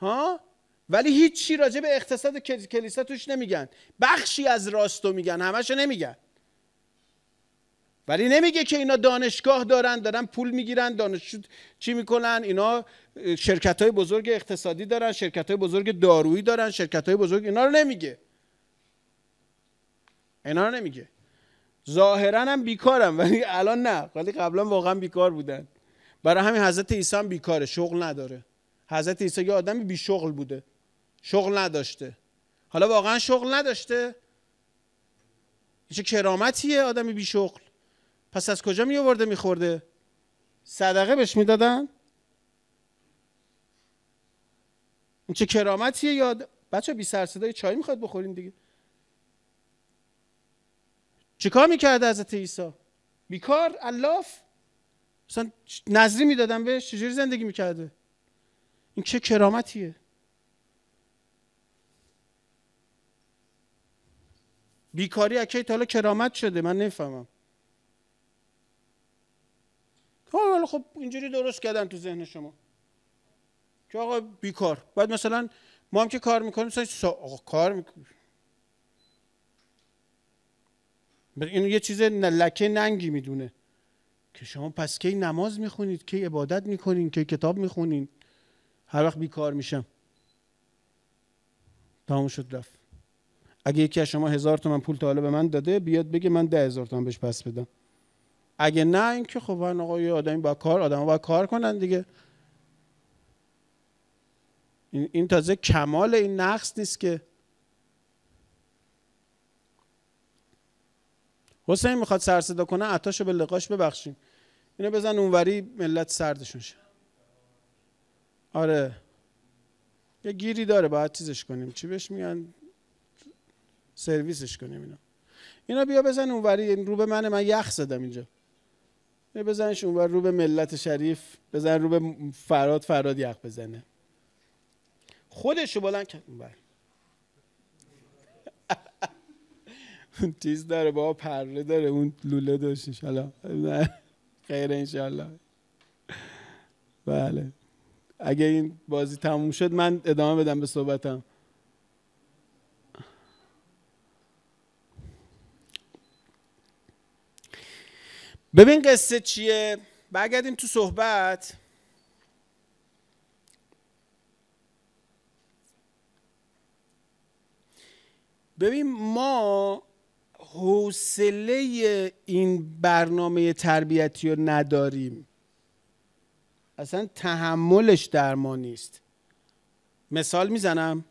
ها؟ ولی هیچ چی راجع به اقتصاد کلیسا توش نمیگن. بخشی از راستو میگن همشو نمیگن. ولی نمیگه که اینا دانشگاه دارن دارن پول می‌گیرن دانشجو چی می‌کنن؟ اینا شرکت های بزرگ اقتصادی دارن شرکت های بزرگ دارویی دارن شرکت های بزرگ اینا رو نمیگه. اینا رو نمیگه. ظاهرا هم بیکارم ولی الان نه. ولی قبلا واقعا بیکار بودن. برای همین حضرت عیسی هم بیکاره شغل نداره. حضرت عیسی یه آدمی بی شغل بوده. شغل نداشته. حالا واقعا شغل نداشته. چه کرامتیه آدمی بی شغل پس از کجا می آورده میخورده؟ صدقه بهش می‌دادن؟ این چه کرامتیه یاد بچه بی سر صدای چای می‌خواد بخورین دیگه. چیکار می‌کرده حضرت عیسی؟ بیکار الاف مثلا نظری می‌دادن بهش چجوری زندگی می‌کرده؟ این چه کرامتیه؟ بیکاری اکی تا حالا کرامت شده؟ من نفهمم حالا خب اینجوری درست کردن تو ذهن شما. که آقا بیکار. بعد مثلا ما هم که کار می‌کنیم مثلا آقا کار می‌کنیم این یه چیز لکه ننگی می‌دونه. که شما پس کی نماز می‌خونید؟ کی عبادت می‌کنین؟ کی کتاب می‌خونین؟ هر وقت بیکار میشم. تمام شد رفت. اگه یکی از شما هزار تومن پول تا به من داده بیاد بگه من ده هزار تومن بهش پس بدم. اگه نه اینکه خب من آقا یه آدمی با کار آدم با کار کنن دیگه. این تازه کمال این نقص نیست که. حسین می‌خواد سر صدا کنه عطاشو به لقاش ببخشیم. اینو بزن اونوری ملت سردشون شه. آره. یه گیری داره باید چیزش کنیم. چی بهش میگن؟ سرویسش کنیم اینا اینا بیا بزن اونوری رو به منه من یخ زدم اینجا. بزنش اونور رو به ملت شریف بزن رو به فراد فراد یخ بزنه. خودشو بلند کرد. اونور اون چیز داره با پره داره اون لوله داشت انشالله. خیر انشالله. بله. اگه این بازی تموم شد من ادامه بدم به صحبتم. ببین قصه چیه؟ برگردیم تو صحبت. ببین ما حوصله این برنامه تربیتی رو نداریم. اصلا تحملش در ما نیست. مثال می‌زنم.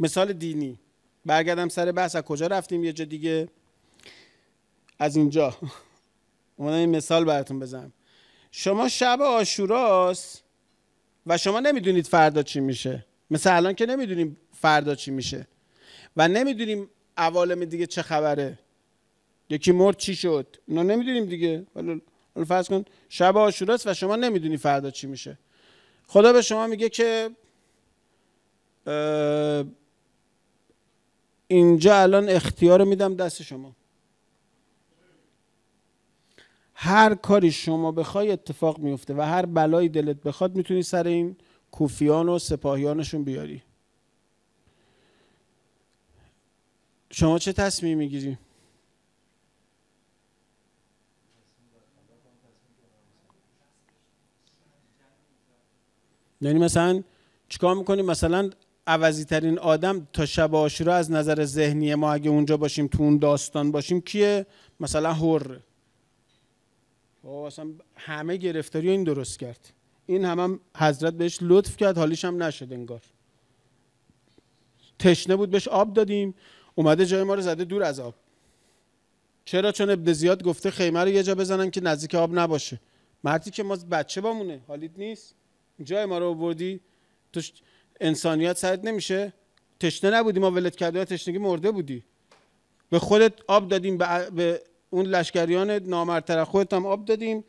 مثال دینی. برگردم سر بحث. از کجا رفتیم یه جا دیگه؟ از اینجا. اومدم این مثال براتون بزنم. شما شب آشوراست و شما نمی‌دونید فردا چی میشه. مثل الان که نمی‌دونیم فردا چی میشه. و نمی‌دونیم عوالم دیگه چه خبره. یکی مرد چی شد؟ اینا نمی‌دونیم دیگه. حالا فرض کن شب آشوراست و شما نمی‌دونی فردا چی میشه. خدا به شما میگه که اینجا الان اختیار میدم دست شما. هر کاری شما بخوای اتفاق میفته و هر بلایی دلت بخواد می‌تونی سر این کوفیان و سپاهیانشون بیاری. شما چه تصمیم می‌گیری؟ یعنی مثلا چیکار می‌کنیم مثلا عوضی ترین آدم تا شب آشورا از نظر ذهنی ما اگه اونجا باشیم تو اون داستان باشیم کیه؟ مثلا هر اصلا همه گرفتاری این درست کرد. این هم, هم حضرت بهش لطف کرد حالیش هم نشد انگار. تشنه بود بهش آب دادیم اومده جای ما رو زده دور از آب. چرا؟ چون ابن زیاد گفته خیمه رو یه جا بزنن که نزدیک آب نباشه. مردی که ما بچه بامونه حالیت نیست. جای ما رو بردی تو انسانیت سرت نمیشه. تشنه نبودی ما ولت کرده تشنگی مرده بودی. به خودت آب دادیم به اون لشکریان نامرتر خودت هم آب دادیم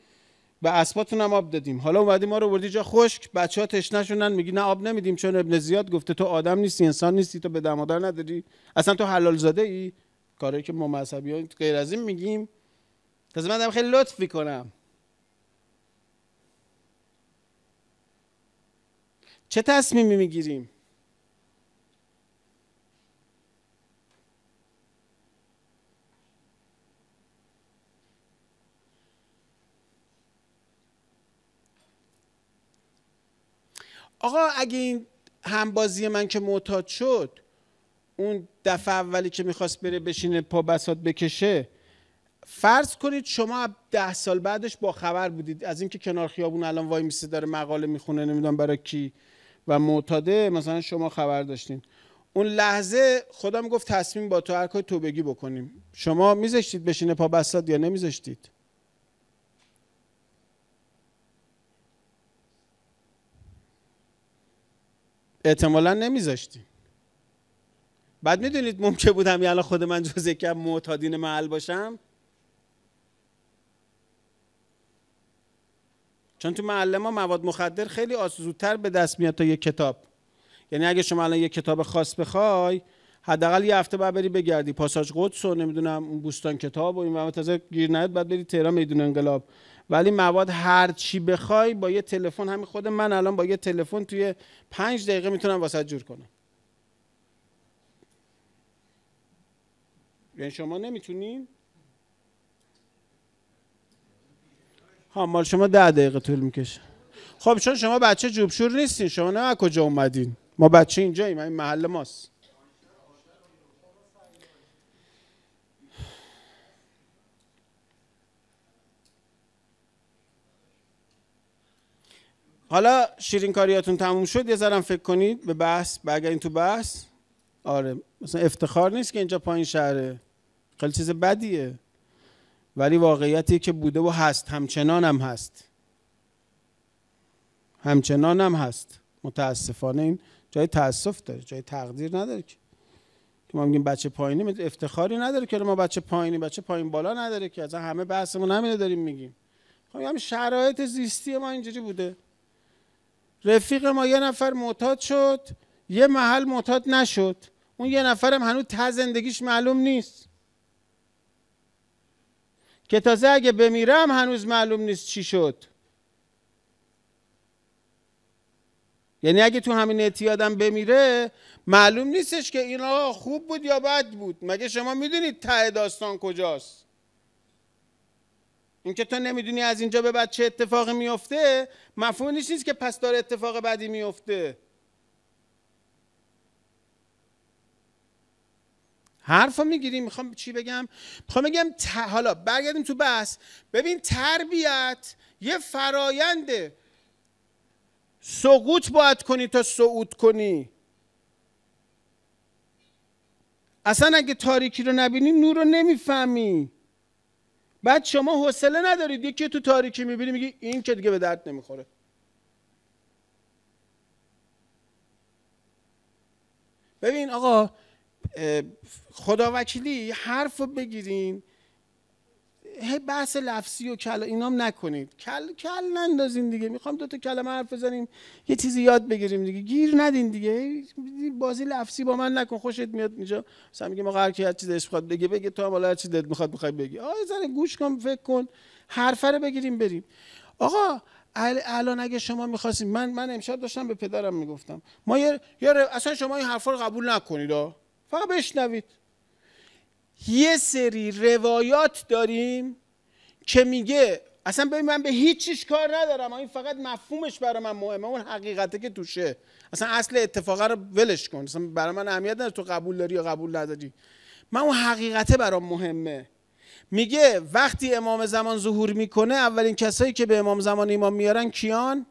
به اسباتون هم آب دادیم. حالا اومدی ما رو بردی جا خشک بچه ها تشنه شدن میگی نه آب نمیدیم چون ابن زیاد گفته تو آدم نیستی انسان نیستی تو به دمادر نداری. اصلا تو حلال زاده ای؟ کاری که ما مذهبی غیر از این میگیم. تازه من خیلی لطف می‌کنم. چه تصمیمی می‌گیریم؟ آقا اگه این همبازی من که معتاد شد اون دفعه اولی که می‌خواست بره بشینه پا بسات بکشه فرض کنید شما ده سال بعدش با خبر بودید. از اینکه کنار خیابون الان وای میسته داره مقاله می‌خونه نمی‌دونم برای کی و معتاده مثلا شما خبر داشتین. اون لحظه خودم گفت تصمیم با تو هر کاری تو بگی بکنیم. شما میذاشتید بشینه پا بسات یا نمیذاشتید؟ احتمالا نمیذاشتیم. بعد می‌دونید ممکن بود همین الان خود من جز یکم معتادین محل باشم؟ چون تو معلم ما مواد مخدر خیلی زودتر به دست میاد تا یک کتاب. یعنی اگه شما الان یک کتاب خاص بخوای حداقل یه هفته بعد بری بگردی. پاساژ قدس و نمی‌دونم بوستان کتاب و این تازه گیر نیاد بعد بری تهران میدون انقلاب. ولی مواد هر چی بخوای با یه تلفن همین خود من الان با یه تلفن توی پنج دقیقه می‌تونم واسه جور کنم. یعنی شما نمی‌تونین ها مال شما ده دقیقه طول می‌کشه. خب چون شما بچه جوبشور نیستین شما نه کجا اومدین؟ ما بچه اینجاییم این محل ماست. حالا شیرین کاریاتون تموم شد یه ذرم فکر کنید به بحث برگردین تو بحث. آره مثلا افتخار نیست که اینجا پایین شهره. خیلی چیز بدیه. ولی واقعیتی که بوده و هست همچنان هم هست. همچنان هم هست. متاسفانه این جای تاسف داره جای تقدیر نداره که. ما میگیم بچه پایینی افتخاری نداره که ما بچه پایینی بچه پایین بالا نداره که. از همه بحثمون همینه داریم میگیم. خب همین شرایط زیستی ما اینجوری بوده. رفیق ما یه نفر معتاد شد یه محل معتاد نشد. اون یه نفرم هنوز ته زندگیش معلوم نیست. که تازه اگه بمیرم هنوز معلوم نیست چی شد. یعنی اگه تو همین اعتیادم بمیره معلوم نیستش که اینا خوب بود یا بد بود. مگه شما می‌دونید ته داستان کجاست؟ اینکه تو نمی‌دونی از اینجا به بعد چه اتفاقی میفته مفهوم نیست که پس داره اتفاق بدی میفته حرفو می‌گیری می‌خوام چی بگم؟ می‌خوام بگم حالا برگردیم تو بحث. ببین تربیت یه فراینده سقوط باید کنی تا صعود کنی. اصلا اگه تاریکی رو نبینی نور رو نمی‌فهمی. بعد شما حوصله ندارید. یکی تو تاریکی می‌بینی میگی این که دیگه به درد نمی‌خوره. ببین آقا خدا وکیلی حرف رو بگیرین. بحث لفظی و کل اینام نکنید. کل کل نندازین دیگه. می‌خوام دو تا کلمه حرف بزنیم. یه چیزی یاد بگیریم دیگه. گیر ندین دیگه. بازی لفظی با من نکن. خوشت میاد اینجا. مثلا میگه ما هر کی هر چیزی بخواد بگه بگه تو هم حالا هر چیزی دلت می‌خواد بخوای بگی. آقا زره گوش کن فکر کن. حرف رو بگیریم بریم. آقا الان اگه شما می‌خواستیم من من امشب داشتم به پدرم می‌گفتم. ما یه اصلا شما این حرفا رو قبول نکنید فقط بشنوید. یه سری روایات داریم که میگه اصلا ببین من به هیچ چیز کار ندارم این فقط مفهومش برای من مهمه اون حقیقته که توشه. اصلا اصل اتفاقه رو ولش کن اصلا برای من اهمیت نداره تو قبول داری یا قبول نداری. من اون حقیقته برام مهمه. میگه وقتی امام زمان ظهور می‌کنه اولین کسایی که به امام زمان ایمان میارن کیان؟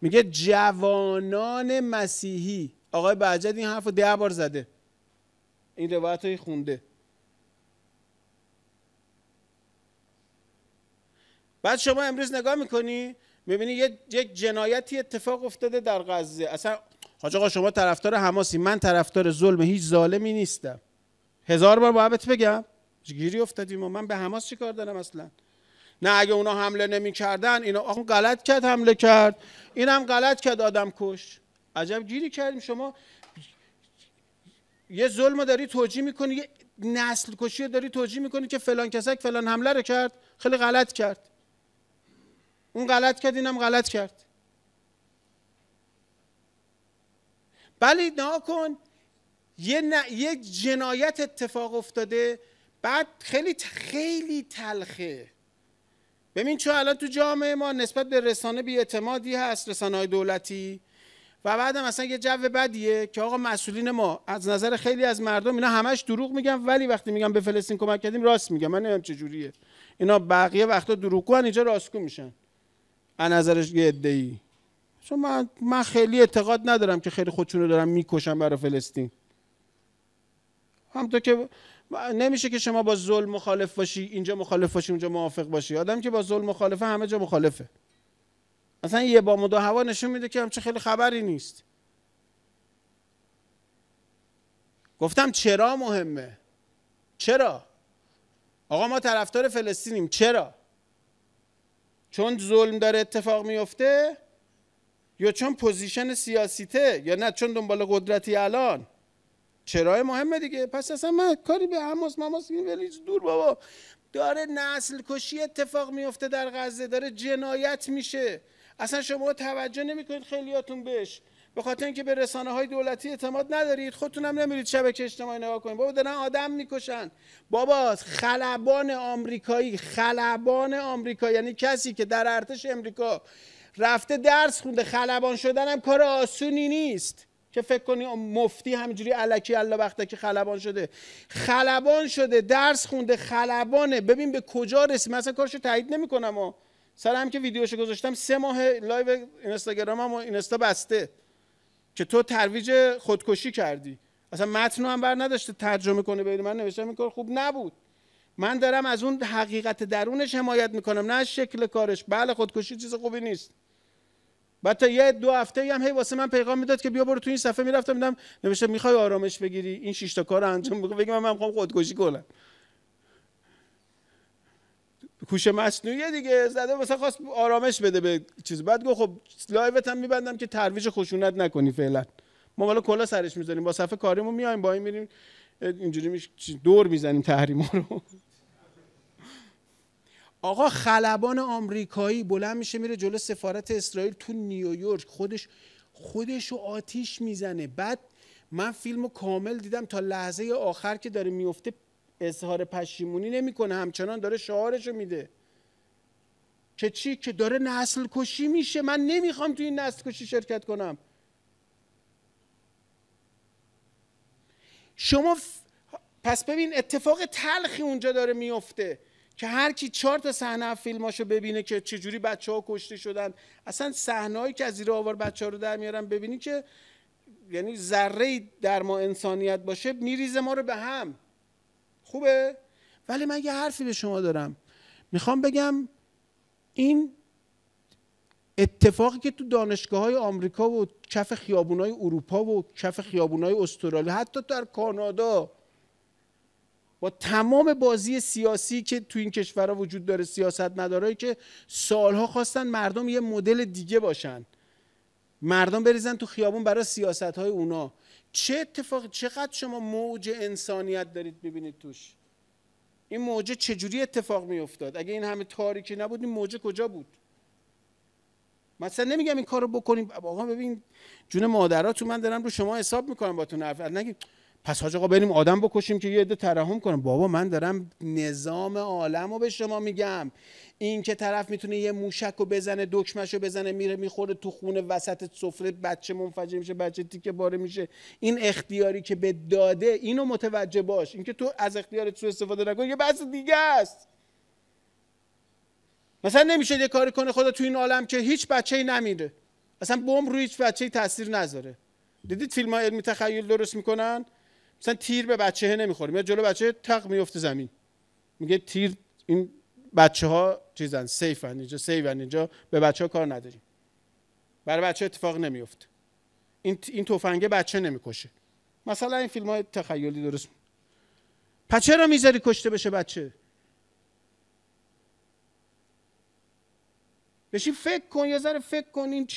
میگه جوانان مسیحی. آقای بهجت این حرف رو ده بار زده. این روایت های خونده. بعد شما امروز نگاه می‌کنی می‌بینی یک جنایتی اتفاق افتاده در غزه. اصلا حاج آقا شما طرفدار حماسی من طرفدار ظلم هیچ ظالمی نیستم. هزار بار باید بگم گیری افتادیم و من به حماس چی کار دارم اصلا؟ نه اگه اونا حمله نمی‌کردن اینا آخون غلط کرد حمله کرد. اینم غلط کرد آدم کش. عجب گیری کردیم. شما یه ظلم داری توجیه می‌کنی یه نسل کشی داری توجیه می‌کنی که فلان کسک فلان حمله رو کرد خیلی غلط کرد. اون غلط کرد اینم غلط کرد. بلی کن. یه, یه جنایت اتفاق افتاده بعد خیلی خیلی تلخه. ببین چون الان تو جامعه ما نسبت به رسانه بیاعتمادی هست رسانه های دولتی. و بعدم مثلا یه جو بدیه که آقا مسئولین ما از نظر خیلی از مردم اینا همش دروغ میگن ولی وقتی میگن به فلسطین کمک کردیم راست میگن. من نمی‌دونم چه جوریه. اینا بقیه وقتا دروغگو اینجا راستگو میشن. از نظرش یه ادعی چون من, من خیلی اعتقاد ندارم که خیلی خودشونو دارم می‌کشن برای فلسطین. همونطور که نمیشه که شما با ظلم مخالف باشی اینجا مخالف باشی اونجا موافق باشی. آدم که با ظلم مخالفه همه جا مخالفه. مثلا یه با و هوا نشون میده که همچه خیلی خبری نیست. گفتم چرا مهمه؟ چرا؟ آقا ما طرفدار فلسطینیم چرا؟ چون ظلم داره اتفاق میفته یا چون position سیاسیته یا نه؟ چون دنبال قدرتی الان. چرا مهمه دیگه. پس اصلا من کاری به حماس ولی دور بابا. داره نسل کشی اتفاق میفته در غزه. داره جنایت میشه. اصلا شما توجه نمی‌کنید خیلیاتون بهش. به خاطر اینکه به رسانه های دولتی اعتماد ندارید خودتون هم نمیرید شبکه اجتماعی نگاه کنید. بابا دارن آدم می‌کشن. بابا خلبان آمریکایی خلبان آمریکایی یعنی کسی که در ارتش امریکا رفته درس خونده خلبان شدن هم کار آسونی نیست. که فکر کنی مفتی همینجوری الکی الکی خلبان شده. خلبان شده درس خونده خلبانه. ببین به کجا رسید. مثلا کارشو تایید نمی‌کنم سر هم که ویدیوشو گذاشتم سه ماه live اینستاگرام هم اینستا بسته که تو ترویج خودکشی کردی. اصلا متن هم بر نداشته ترجمه کنه ببین من نوشتم این کار خوب نبود. من دارم از اون حقیقت درونش حمایت می‌کنم نه از شکل کارش. بله خودکشی چیز خوبی نیست. بعد تا یه دو هفته هم هی واسه من پیغام می‌داد که بیا برو تو این صفحه. می‌رفتم میدم نوشته می‌خوای آرامش بگیری؟ این شش تا کار انجام بگم من می‌خوام خودکشی کنم. هوش مصنوعی دیگه. زده مثلا خواست آرامش بده به چیز. بعد گفت خب لایوت هم میبندم که ترویج خشونت نکنی فعلا. ما والا کلا سرش می‌ذاریم. با صفحه کاریمون میایم با این میریم. اینجوری میش دور می‌زنیم تحریما رو. آقا خلبان آمریکایی بلند میشه میره جلو سفارت اسرائیل تو نیویورک. خودش خودشو آتیش می‌زنه. بعد من فیلمو کامل دیدم تا لحظه آخر که داره میفته اظهار پشیمونی نمی‌کنه همچنان داره شعارشو میده. که چی؟ که داره نسل کشی میشه. من نمی‌خوام تو این نسل کشی شرکت کنم. شما پس ببین اتفاق تلخی اونجا داره میفته که هر کی چهار تا صحنه فیلماشو ببینه که چجوری بچه ها کشته شدن. اصلا صحنه‌ای که از زیر آوار بچه ها رو در میارن ببینی که یعنی ذره در ما انسانیت باشه میریزه ما رو به هم. خوبه؟ ولی من یه حرفی به شما دارم. می‌خوام بگم این اتفاقی که تو دانشگاه های آمریکا و کف خیابون های اروپا و کف خیابون های استرالیا حتی در کانادا با تمام بازی سیاسی که تو این کشورها وجود داره سیاست ندارایی که سالها خواستن مردم یه مدل دیگه باشن. مردم بریزن تو خیابون برای سیاست های اونا. چه اتفاق چقدر شما موج انسانیت دارید ببینید توش؟ این موجه چجوری اتفاق می افتاد اگه این همه تاریکی نبود این موجه کجا بود؟ مثلا نمیگم این کارو بکنیم. آقا ببین جون مادراتون من دارم رو شما حساب می‌کنم باتون حرف نگیم پس حاج آقا بریم آدم بکشیم که یه عده ترحم کنم بابا من دارم نظام عالم رو به شما میگم. این که طرف می‌تونه یه موشک رو بزنه دکمش رو بزنه میره می‌خوره تو خونه وسط سفره بچه منفجر میشه بچه تیکه باره میشه. این اختیاری که به داده اینو متوجه باش. اینکه تو از اختیارت سو استفاده نکن یه بحث دیگه است. مثلا نمیشه یه کاری کنه خدا تو این عالم که هیچ بچه ای نمیره. اصلا بمب روی هیچ بچه ای تاثیر نذاره. دیدید فیلم های علمی تخیل درست می‌کنن؟ مثلا تیر به بچه نمی‌خوره میاد جلو بچه تق میفته زمین. میگه تیر این بچه ها چیزن سیفن. اینجا سیفن اینجا به بچه ها کار نداریم. برای بچه اتفاق نمیفته. این این تفنگه بچه نمی‌کشه. مثلا این فیلم های تخیلی درست. پس چرا می‌ذاری کشته بشه بچه؟ بشین فکر کن یه ذره فکر کن. این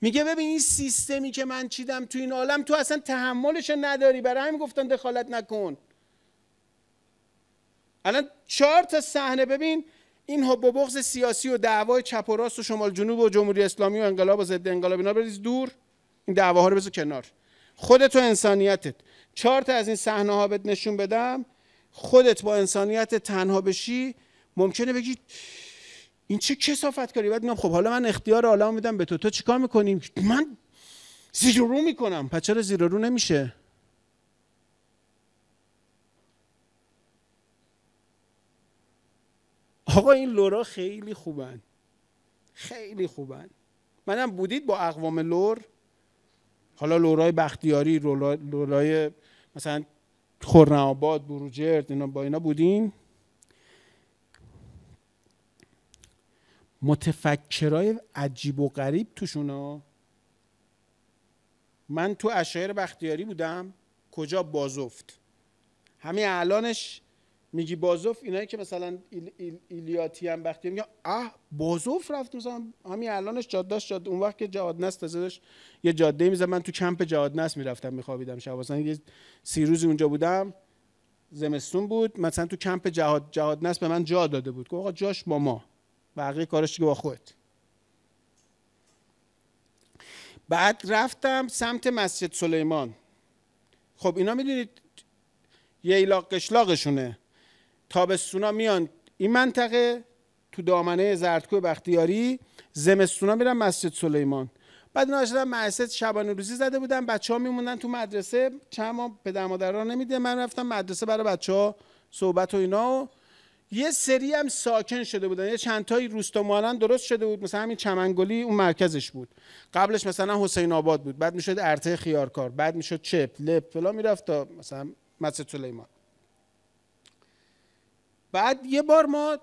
میگه ببین این سیستمی که من چیدم تو این عالم تو اصلا تحملش نداری. برای همین گفتن دخالت نکن. الان چهار تا صحنه ببین این حب بغض سیاسی و دعوای چپ و راست و شمال جنوب و جمهوری اسلامی و انقلاب و ضد انقلاب اینا بریز دور. این دعواها رو بذار کنار. خودت و انسانیتت. چهار تا از این صحنه ها بهت نشون بدم. خودت با انسانیت تنها بشی. ممکنه بگی این چه کسافت کاری؟ بعد میگم خب حالا من اختیار عالم میدم به تو. تو چیکار می‌کنیم من زیر رو می‌کنم. پس چرا زیر رو نمیشه؟ آقا این لورا خیلی خوبن. خیلی خوبن. منم بودید با اقوام لور. حالا لورای بختیاری لورای مثلا خورن آباد بروجرد اینا با اینا بودین متفکرای عجیب و غریب توشون من تو اشایر بختیاری بودم کجا بازفت؟ همین الانش میگی بازوف اینایی که مثلا ایل ایل ایلیاتی هم بختیاری میگن اه بازوف رفت مثلا. همین الانش جاده اون وقت که جهاد نست تازه یه جاده می‌زد. من تو کمپ جهاد نست می‌رفتم میخوابیدم شب. مثلا یه سی روزی اونجا بودم زمستون بود. مثلا تو کمپ جهاد جهاد نست به من جا داده بود. آقا جاش با ما. بقیه کارش دیگه با خودت. بعد رفتم سمت مسجد سلیمان. خب اینا می‌دونید ایلاق قشلاقشونه. تابستونا میان این منطقه تو دامنه زردکو بختیاری زمستونا میرن مسجد سلیمان. بعد اینا مدرسه شبانه روزی زده بودن بچه ها میموندن تو مدرسه. چند ما پدر مادران نمیده من رفتم مدرسه برای بچه ها صحبت و اینا یه سری هم ساکن شده بودن. یه چند تایی روستا درست شده بود. مثلا همین چمنگلی اون مرکزش بود. قبلش مثلا حسین آباد بود. بعد می‌شد ارته خیارکار. بعد می‌شد چپ لپ فلا می‌رفت تا مثلا مسجد سلیمان. بعد یه بار ما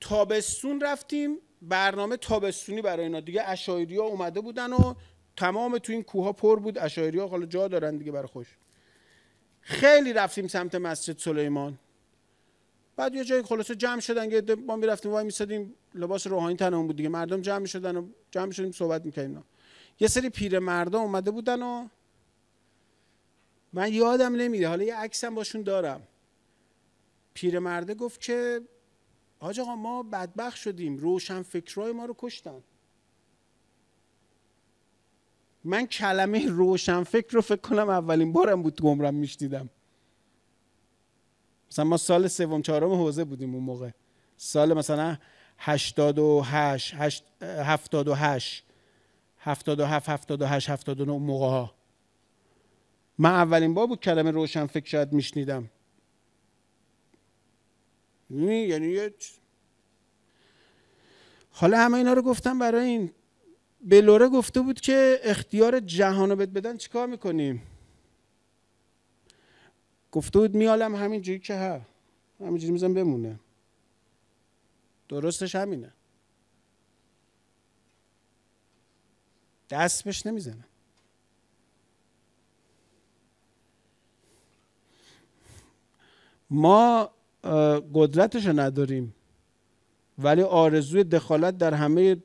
تابستون رفتیم. برنامه تابستونی برای اینا. دیگه اشایری ها اومده بودن و تمام تو این کوها پر بود. اشایری ها حالا جا دارن دیگه برای خوش. خیلی رفتیم سمت مسجد سلیمان. بعد یه جایی خلاصه جمع شدن که ما می‌رفتیم وای میسادیم لباس روحانی تنمون بود دیگه. مردم جمع شدن و جمع شدیم صحبت می‌کردیم یه سری پیر مردم اومده بودن و من یادم نمیده حالا یه عکسم باشون دارم. پیرمرده گفت که حاج آقا ما بدبخت شدیم. روشن فکرای ما رو کشتن. من کلمه روشنفکر رو فکر کنم اولین بارم بود تو عمرم میشنیدم. مثلا ما سال سوم چهارم حوزه بودیم اون موقع. سال مثلا 88 78 77 78 79 موقع ها. من اولین بار بود کلمه روشنفکر شاید میشنیدم. یعنی حالا همه اینا رو گفتم برای این. بلوره گفته بود که اختیار جهان رو بدن چیکار می‌کنیم؟ گفته بود میالم همینجوری که ها. همینجوری میزن بمونه. درستش همینه. دست بهش نمی‌زنه. ما قدرتش نداریم ولی آرزوی دخالت در همه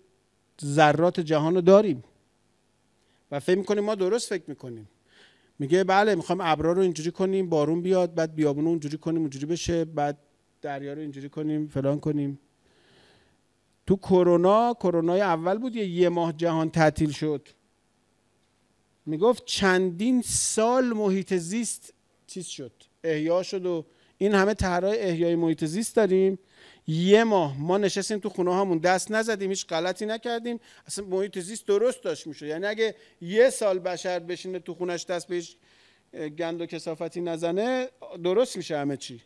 ذرات جهان رو داریم. و فکر می‌کنیم ما درست فکر می‌کنیم. میگه بله می‌خوایم ابرا رو اینجوری کنیم بارون بیاد بعد بیابون رو اونجوری کنیم اونجوری بشه بعد دریا رو اینجوری کنیم فلان کنیم. تو کرونا کرونای اول بود یه یه ماه جهان تعطیل شد. می‌گفت چندین سال محیط زیست چیز شد احیا شد و این همه طرح احیای محیط زیست داریم. یه ماه ما نشستیم تو خونه هامون دست نزدیم هیچ غلطی نکردیم. اصلا محیط زیست درست داشت میشه یعنی اگه یه سال بشر بشینه تو خونش دست بهش گند و کسافتی نزنه درست میشه همه چی.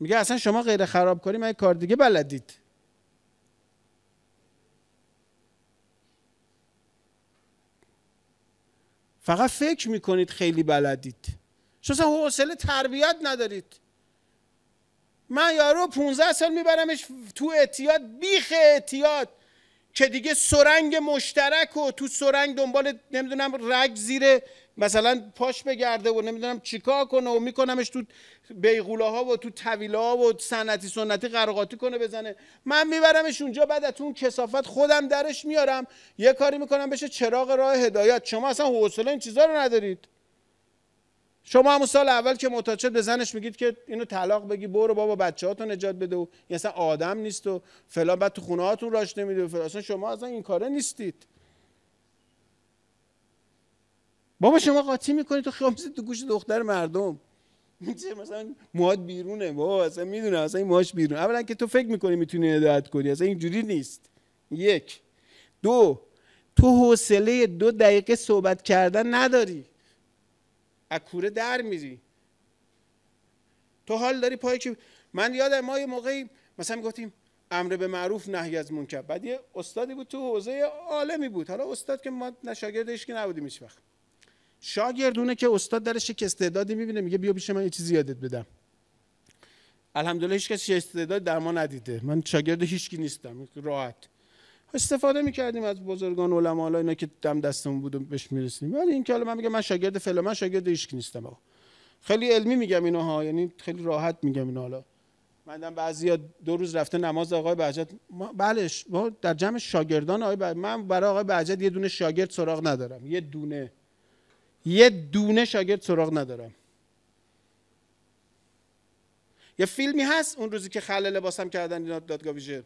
میگه اصلا شما غیر خراب کنیم من کار دیگه بلدید. فقط فکر می‌کنید خیلی بلدید. شما حوصله تربیت ندارید. من یارو 15 سال میبرمش تو اعتیاد بیخ اعتیاد که دیگه سرنگ مشترک و تو سرنگ دنبال نمی‌دونم رگ زیر مثلا پاش بگرده و نمی‌دونم چیکار کنه و میکنمش تو بیغوله ها و تو طویله ها و سنتی سنتی قرقاتی کنه بزنه. من میبرمش اونجا بعد از اون کسافت خودم درش میارم. یه کاری می‌کنم بشه چراغ راه هدایت. شما اصلا حوصله این چیزا رو ندارید. شما همون سال اول که معتاد شد به زنش میگید که اینو طلاق بگی برو بابا بچه‌هاتو نجات بده و اصلا آدم نیست و فلان بعد تو خونه هاتون راش نمیده و فلان. شما اصلا این کاره نیستید. بابا شما قاطی می‌کنید تو خیابون تو گوش دختر مردم. چه مثلا مواد بیرونه بابا اصلا می‌دونه اصلا این موهاش بیرون اولا که تو فکر می‌کنی می‌تونی هدایت کنی اصلا اینجوری نیست. یک. دو. تو حوصله دو دقیقه صحبت کردن نداری. اکوره در میری. تو حال داری پای که من یادم ما یه موقعی مثلا گفتیم امر به معروف نهی از منکر. بعد یه استادی بود تو حوزه عالمی بود. حالا استاد که ما نشاگردش که نبودیم هیچ وقت. شاگردونه که استاد درش که استعدادی می‌بینه میگه بیا پیش من یه چیزی یادت بدم. الحمدلله هیچ کسی استعداد در ما ندیده. من شاگرد هیچکی نیستم. راحت. استفاده می‌کردیم از بزرگان علما اینا که دم دستمون بود بهش می‌رسیم ولی این که من میگم من شاگرد فلان من شاگرد هیچکی نیستم آقا. خیلی علمی میگم اینو ها یعنی خیلی راحت میگم اینو حالا. من بعضیا دو روز رفته نماز آقای بهجت بله ما در جمع شاگردان آقای من برای آقای بهجت یه دونه شاگرد سراغ ندارم. یه دونه. یه دونه شاگرد سراغ ندارم. یه فیلمی هست اون روزی که خلل لباسم کردن اینا دادگاه ویژه.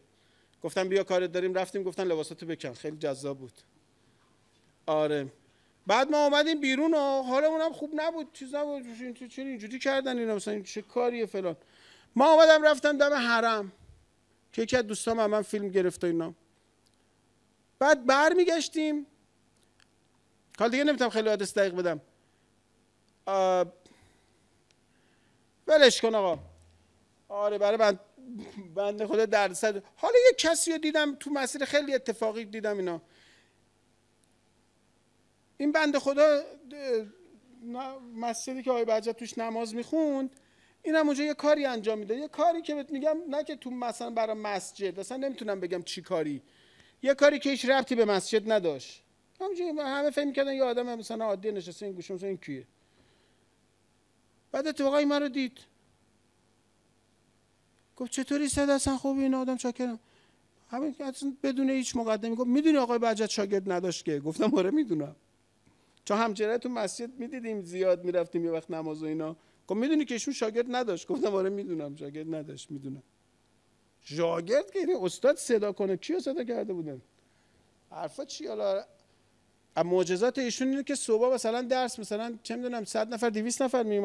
گفتم بیا کارت داریم. رفتیم گفتن لباساتو بکن. خیلی جذاب بود. آره. بعد ما اومدیم بیرون و حالمون هم خوب نبود. چیز نبود. چرا اینجوری کردن اینا. مثلا این چه کاریه فلان. ما اومدم رفتم دم حرم. که یکی از دوستام من فیلم گرفت اینا. بعد برمیگشتیم. حال دیگه نمی‌تونم خیلی آدرس دقیق بدم. ولش کن آقا. آره برای من بنده خدا در صد حالا یه کسی رو دیدم تو مسیر خیلی اتفاقی دیدم اینا. این بنده خدا مسجدی که آقای بجت توش نماز می‌خوند این هم اونجا یه کاری انجام میده. یه کاری که بهت میگم نه که تو مثلا برای مسجد اصلا نمی‌تونم بگم چی کاری. یه کاری که هیچ ربطی به مسجد نداشت. همه فکر می‌کردن یه آدم مثلا عادی نشسته این گوشه مثلا این کیه. بعد اتفاقا این من رو دید. گفت چطوری صد اصلا خوب این آدم چاکرم. همین اصلا بدون هیچ مقدمی گفت می‌دونی آقای بجت شاگرد نداشت که؟ گفتم آره می‌دونم. چون همچنان تو مسجد می‌دیدیم زیاد می‌رفتیم یه وقت نماز و اینا. گفت می‌دونی که ایشون شاگرد نداشت؟ گفتم آره می‌دونم. شاگرد نداشت می‌دونم. شاگرد که استاد صدا کنه. کیو صدا کرده بودن؟ حرفا چی حالا؟ معجزات ایشون اینه که صبح مثلا درس مثلا چه می‌دونم 100 نفر 200 نفر می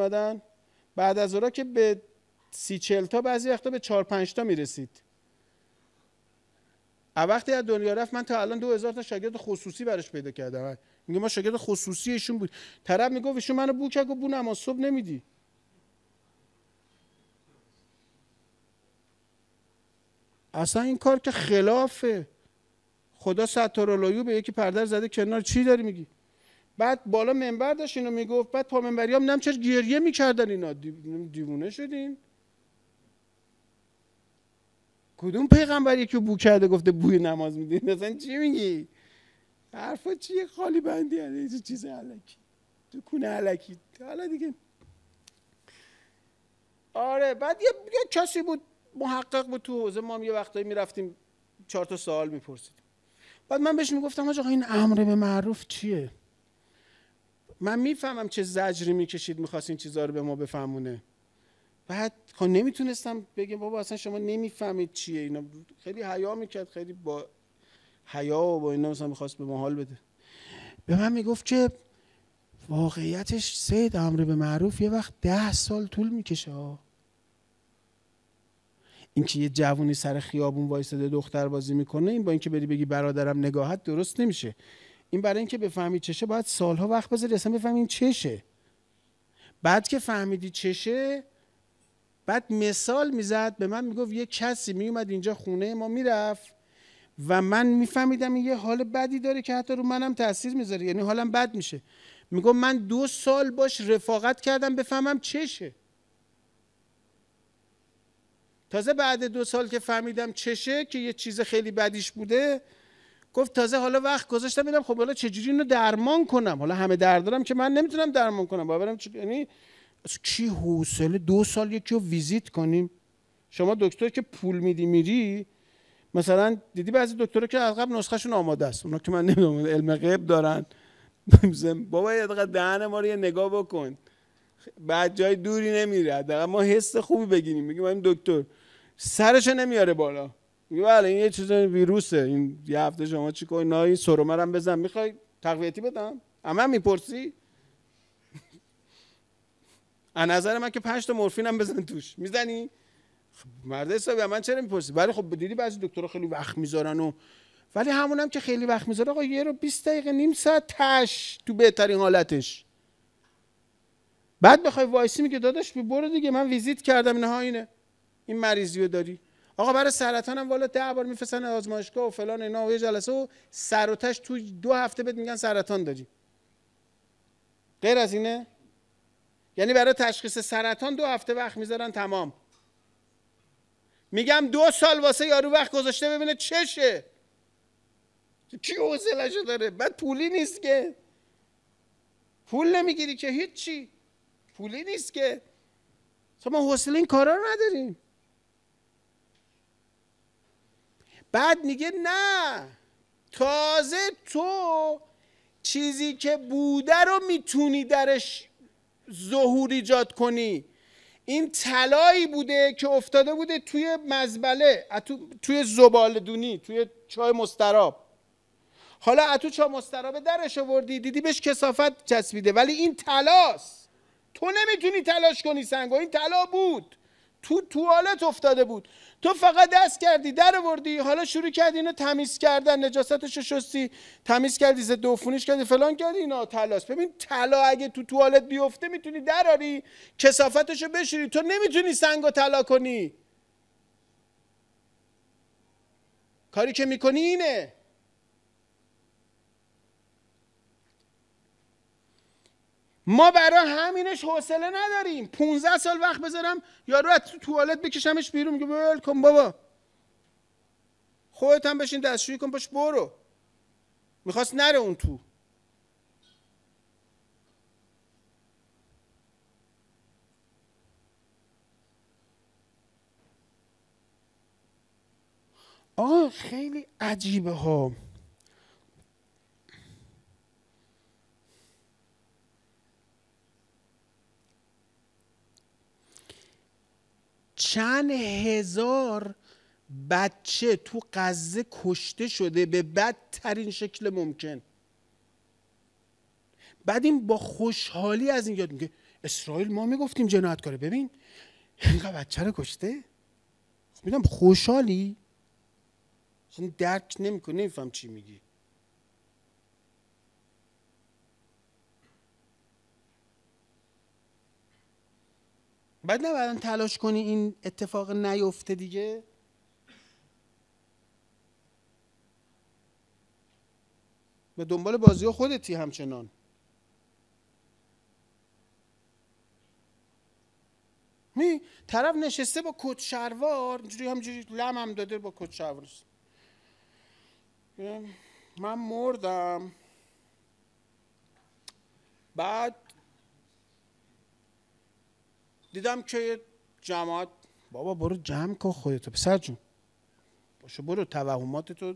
بعد از اونها که به سی چل تا بعضی وقتا به 4 5 تا می‌رسید. وقتی از دنیا رفت من تا الان 2000 تا شاگرد خصوصی براش پیدا کردم. میگه ما شاگرد خصوصی ایشون بود. طرف میگه ایشون منو بو کرد و بو نماز صبح نمیدی. اصلا این کار که خلافه. خدا ستارالعیوبه یکی پرده رو زده کنار. چی داری میگی؟ بعد بالا منبر داشت اینو می‌گفت بعد پا منبری نمیدونم چرا گریه می‌کردن اینا؟ دیوونه شدین کدوم پیغمبری که بو کرده گفته بوی نماز میدین مثلا چی میگی؟ حرفا چیه؟ خالی بندی هست چیز علکی. تو کونه علکی. حالا دیگه. آره بعد یه, یه کسی بود محقق بود تو حوزه. ما یه وقتایی می‌رفتیم چهار تا سوال میپرسیدیم. بعد من بهش می‌گفتم آقا این امر به معروف چیه؟ من می‌فهمم چه زجری می‌کشید می‌خواست این چیزها رو به ما بفهمونه. بعد خب نمی‌تونستم بگم بابا اصلا شما نمی‌فهمید چیه اینا. خیلی حیا می‌کرد خیلی با حیا و با اینا مثلا می‌خواست به ما حال بده. به من می‌گفت که واقعیتش سید امر به معروف یه وقت ده سال طول می‌کشه اینکه یه جوونی سر خیابون وایساده دختر بازی می‌کنه این با اینکه بری بگی برادرم نگاهت درست نمیشه. این برای اینکه بفهمی چشه باید سالها وقت بذاری اصلا بفهمی این چشه. بعد که فهمیدی چشه بعد مثال می‌زد به من می‌گفت یه کسی میومد اینجا خونه ما می‌رفت و من میفهمیدم یه حال بدی داره که حتی رو منم تاثیر می‌ذاره یعنی حالم بد میشه. میگم من دو سال باش رفاقت کردم بفهمم چشه. تازه بعد دو سال که فهمیدم چشه که یه چیز خیلی بدیش بوده گفت تازه حالا وقت گذاشتم میدم خب حالا چجوری اینو درمان کنم؟ حالا همه درد دارم که من نمی‌تونم درمان کنم باورم چی؟ یعنی کی حوصله؟ دو سال یکی رو ویزیت کنیم. شما دکتر که پول میدی میری مثلا دیدی بعضی دکترها که از قبل نسخهشون آماده است. اونا که من نمی‌دونم علم غیب دارن. بابا یه دقیقه دهن ما رو یه نگاه بکن. بعد جای دوری نمیره. ما حس خوبی بگیریم. میگیم این دکتر سرش نمیاره بالا. میگه بله این یه چیز ویروسه. این یه هفته شما چی کنی نه این سرومرم بزن. می‌خوای تقویتی بدم؟ اما می‌پرسی؟ از نظر من که پنج تا مورفین هم بزن توش. می‌زنی؟ خب مرد حسابی من چرا می‌پرسی؟ ولی خب دیدی بعضی دکترها خیلی وقت می‌ذارن و ولی همونم که خیلی وقت می‌ذاره آقا یه رو 20 دقیقه نیم ساعت تش تو بهترین حالتش. بعد بخوای وایسی میگه داداش برو دیگه من ویزیت کردم. اینها اینه. این مریضی رو داری. آقا برای سرطان هم والا ده بار میفرستن آزمایشگاه و فلان اینا و یه جلسه و سر و تش تو دو هفته بهت میگن سرطان داری. غیر از اینه؟ یعنی برای تشخیص سرطان دو هفته وقت می‌ذارن تمام. میگم دو سال واسه یارو وقت گذاشته ببینه چشه. کی حوصله‌شو داره؟ بعد پولی نیست که. پول نمی‌گیری که هیچی. پولی نیست که. ما حوصله این کارا رو نداریم. بعد میگه نه. تازه تو چیزی که بوده رو می‌تونی درش ظهور ایجاد کنی. این طلایی بوده که افتاده بوده توی مزبله توی زبال دونی توی چای مستراب. حالا اتو چای مستراب درش آوردی دیدی بهش کسافت چسبیده. ولی این تلاست تو نمی‌تونی تلاش کنی سنگو. این طلا بود. تو توالت افتاده بود. تو فقط دست کردی در وردی حالا شروع کردی اینو تمیز کردن نجاستش شستی تمیز کردی ضد عفونیش کردی فلان کردی اینا تلاس ببین طلا اگه تو توالت بیفته می‌تونی دراری کسافتشو بشوری. تو نمی‌تونی سنگو طلا کنی. کاری که می‌کنی اینه. ما برای همینش حوصله نداریم. 15 سال وقت بذارم یارو از تو توالت بکشمش بیرون. میگه ول کن بابا. خودت هم بشین دستشویی کن باش برو. می‌خواست نره اون تو. آه خیلی عجیبه ها. چند هزار بچه تو غزه کشته شده به بدترین شکل ممکن. بعد این با خوشحالی از این یاد میگه اسرائیل ما می‌گفتیم جنایتکاره ببین اینقدر بچه رو کشته؟ میگم خوشحالی؟ درک نمی‌کنه نمیفهم چی میگی. بعد نه تلاش کنی این اتفاق نیفته دیگه؟ به دنبال بازی خودتی همچنان. می طرف نشسته با کت شلوار اینجوری همجوری لم هم داده با کت شلوار. من مردم. بعد دیدم که جماعت بابا برو جمع کن خودتو پسر جون. باشه برو توهماتتو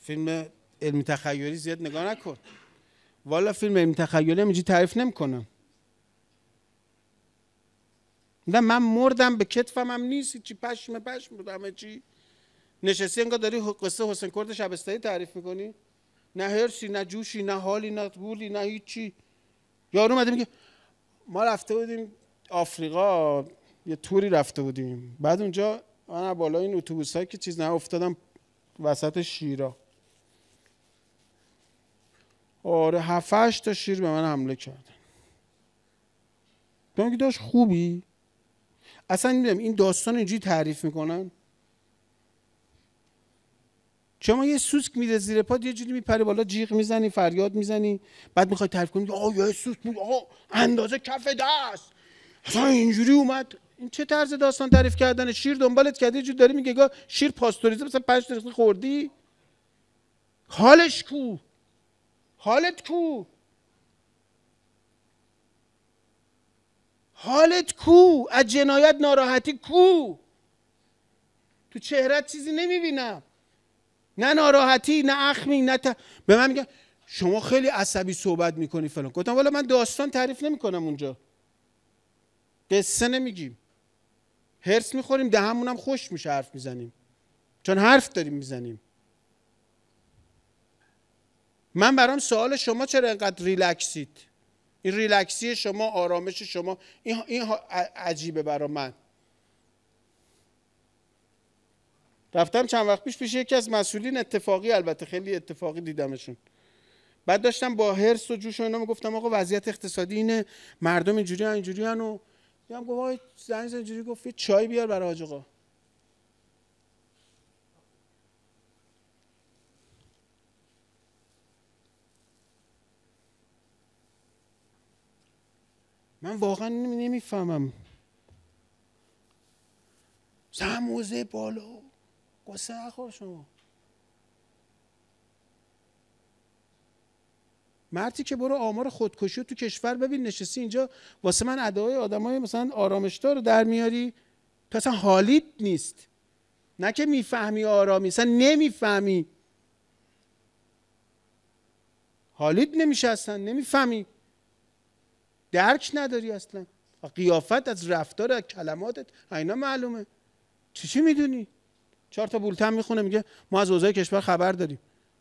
فیلم علمی تخیلی زیاد نگاه نکن. والا فیلم علمی تخیلی همینجوری تعریف نمی‌کنم نه من مردم به کتفم هم نیست چی پشم پشم بود همه چی. نشستی انگار داری قصه حسین کرد شبستایی تعریف می‌کنی. نه هرسی نه جوشی نه حالی نه گولی نه هیچی. یارو اومده میگه ما رفته بودیم آفریقا یه توری رفته بودیم. بعد اونجا من بالا این اتوبوس که چیز نه افتادم وسط شیرا. آره هفتش تا شیر به من حمله کردن تو داشت خوبی؟ اصلا می‌دونم این داستان اینجوری تعریف می‌کنن؟ شما یه سوسک میره زیر پاد یه جوری میپره بالا جیغ می‌زنی فریاد می‌زنی. بعد می‌خوای تعریف کنی آه یه سوسک بود آه اندازه کف دست. اصلا اینجوری اومد. این چه طرز داستان تعریف کردن شیر دنبالت کرده یه جوری داری میگه شیر پاستوریزه مثلا پنج دقیقه خوردی؟ حالش کو؟ حالت کو؟ حالت کو؟ از جنایت ناراحتی کو؟ تو چهرت چیزی نمی‌بینم. نه ناراحتی نه اخمی نه به من میگن شما خیلی عصبی صحبت می‌کنی فلان. گفتم والا من داستان تعریف نمی‌کنم اونجا. قصه نمیگیم. هرس می‌خوریم دهمونم خوش میشه حرف می‌زنیم. چون حرف داریم می‌زنیم. من برام سوال شما چرا اینقدر ریلکسید؟ این ریلکسی شما آرامش شما این, این عجیبه برا من. رفتم چند وقت پیش پیش یکی از مسئولین اتفاقی البته خیلی اتفاقی دیدمشون. بعد داشتم با هرس و جوش و اینا می‌گفتم آقا وضعیت اقتصادی اینه مردم اینجوری اینجوری و دیدم گفت وای زنگ اینجوری گفت چای بیار برای حاج آقا. من واقعا نمی‌فهمم. سموزه بالا. قصه نخور شما. مردی که برو آمار خودکشی تو کشور ببین نشستی اینجا واسه من ادعای آدمای مثلا آرامشدار رو در میاری. تو اصلا حالیت نیست. نه که می‌فهمی آرامی اصلا نمی‌فهمی. حالیت نمیشه اصلا نمی‌فهمی. درک نداری اصلا. قیافت از رفتار از کلماتت اینا معلومه. چی چی می‌دونی؟ چهار تا بولتن می‌خونه میگه ما از اوضاع کشور خبر داریم.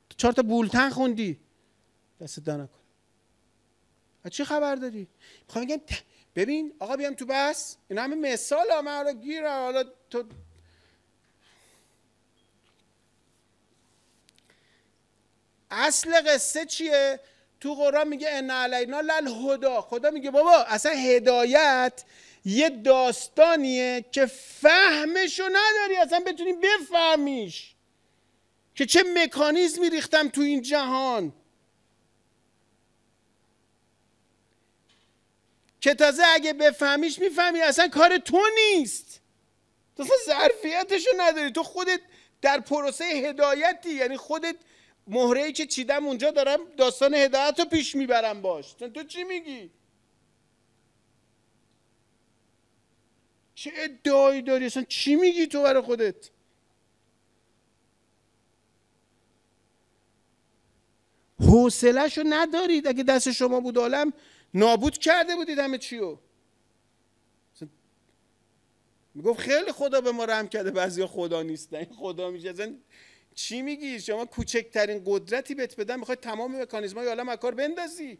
تو چهار تا بولتن خوندی. دست دا نکن. از چی خبر داری؟ می‌خوام میگم ببین آقا بیام تو بس این همه مثال ها حالا گیر حالا تو اصل قصه چیه؟ تو قرآن میگه ان علینا للهدا خدا میگه بابا اصلا هدایت یه داستانیه که فهمشو نداری اصلا بتونی بفهمیش. که چه مکانیزمی ریختم تو این جهان. که تازه اگه بفهمیش می‌فهمی اصلا کار تو نیست. تو اصلا ظرفیتشو نداری. تو خودت در پروسه هدایتی یعنی خودت مهره که چیدم اونجا دارم داستان هدایت رو پیش می‌برم باش. تو چی میگی؟ چه ادعایی داری؟ اصلا چی میگی تو برای خودت؟ حوصلهش رو ندارید. اگه دست شما بود عالم نابود کرده بودید همه چیو. می‌گفت خیلی خدا به ما رحم کرده بعضیا خدا نیستن. خدا میشه. اصلا چی میگی؟ شما کوچکترین قدرتی بهت بدن می‌خوای تمام مکانیزمای عالم از کار بندازی.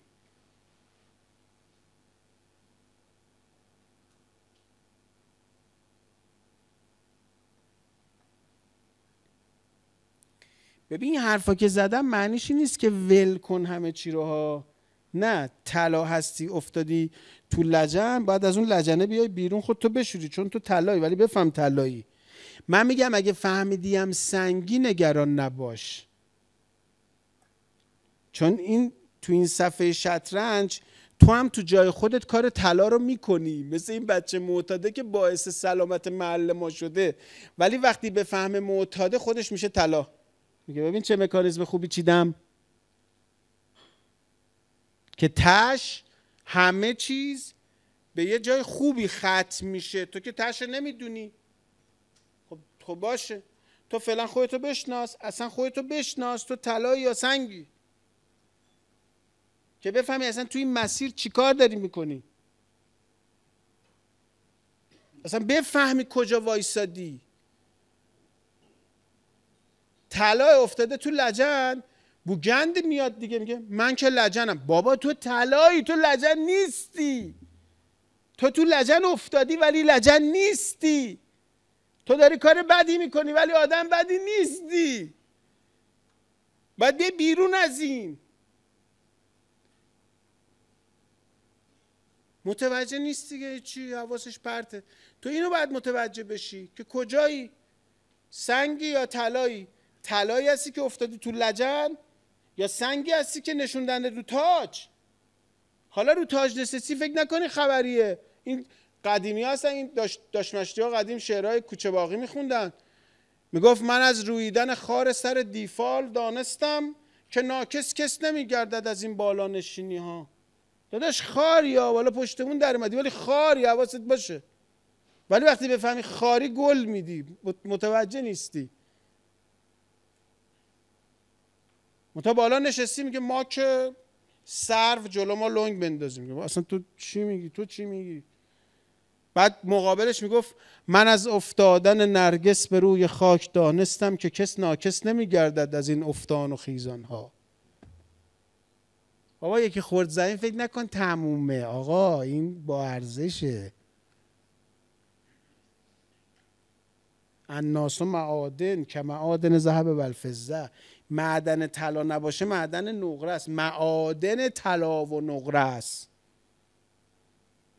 ببین این حرفا که زدم معنیش این نیست که ول کن همه چی رو ها. نه طلا هستی افتادی تو لجن بعد از اون لجنه بیای بیرون خودتو بشوری چون تو طلایی ولی بفهم طلایی. من میگم اگه فهمیدیم سنگی نگران نباش. چون این تو این صفحه شطرنج تو هم تو جای خودت کار طلا رو می‌کنی. مثل این بچه معتاده که باعث سلامت محل ما شده. ولی وقتی به فهم معتاده خودش میشه طلا. میگه ببین چه مکانیزم خوبی چیدم. که تش همه چیز به یه جای خوبی ختم میشه. تو که تش نمی‌دونی. خب خب باشه. تو فعلا خودتو بشناس. اصلا خودتو بشناس. تو طلایی یا سنگی. که بفهمی اصلا تو این مسیر چیکار داری می‌کنی؟ اصلا بفهمی کجا وایسادی. طلا افتاده تو لجن. بوگند میاد دیگه میگه من که لجنم. بابا تو طلایی تو لجن نیستی. تو تو لجن افتادی ولی لجن نیستی. تو داری کار بدی می‌کنی ولی آدم بدی نیستی. باید بیرون از این. متوجه نیست دیگه چی؟ حواسش پرته. تو اینو باید متوجه بشی که کجایی؟ سنگی یا طلایی؟ طلایی هستی که افتادی تو لجن یا سنگی هستی که نشوندن رو تاج؟ حالا رو تاج نسسی فکر نکنی خبریه. این قدیمی هستن این داشمشتی ها قدیم شعرهای کوچه باقی میخوندن. می‌گفت من از رویدن خار سر دیفال دانستم که ناکس کس نمیگردد از این بالا نشینی ها داداش خاری ها والا پشتمون در اومدی ولی خاری حواست باشه. ولی وقتی بفهمی خاری گل میدی متوجه نیستی. متا بالا نشستی میگه ما که سرف جلو ما لنگ بندازیم. اصلا تو چی میگی؟ تو چی میگی؟ بعد مقابلش می‌گفت من از افتادن نرگس به روی خاک دانستم که کس ناکس نمیگردد از این افتان و خیزان ها بابا یکی خورد زمین فکر نکن تمومه. آقا این با ارزشه. الناس معادن که معادن ذهب و الفضه. معدن طلا نباشه معدن نقره است. معادن طلا و نقره است.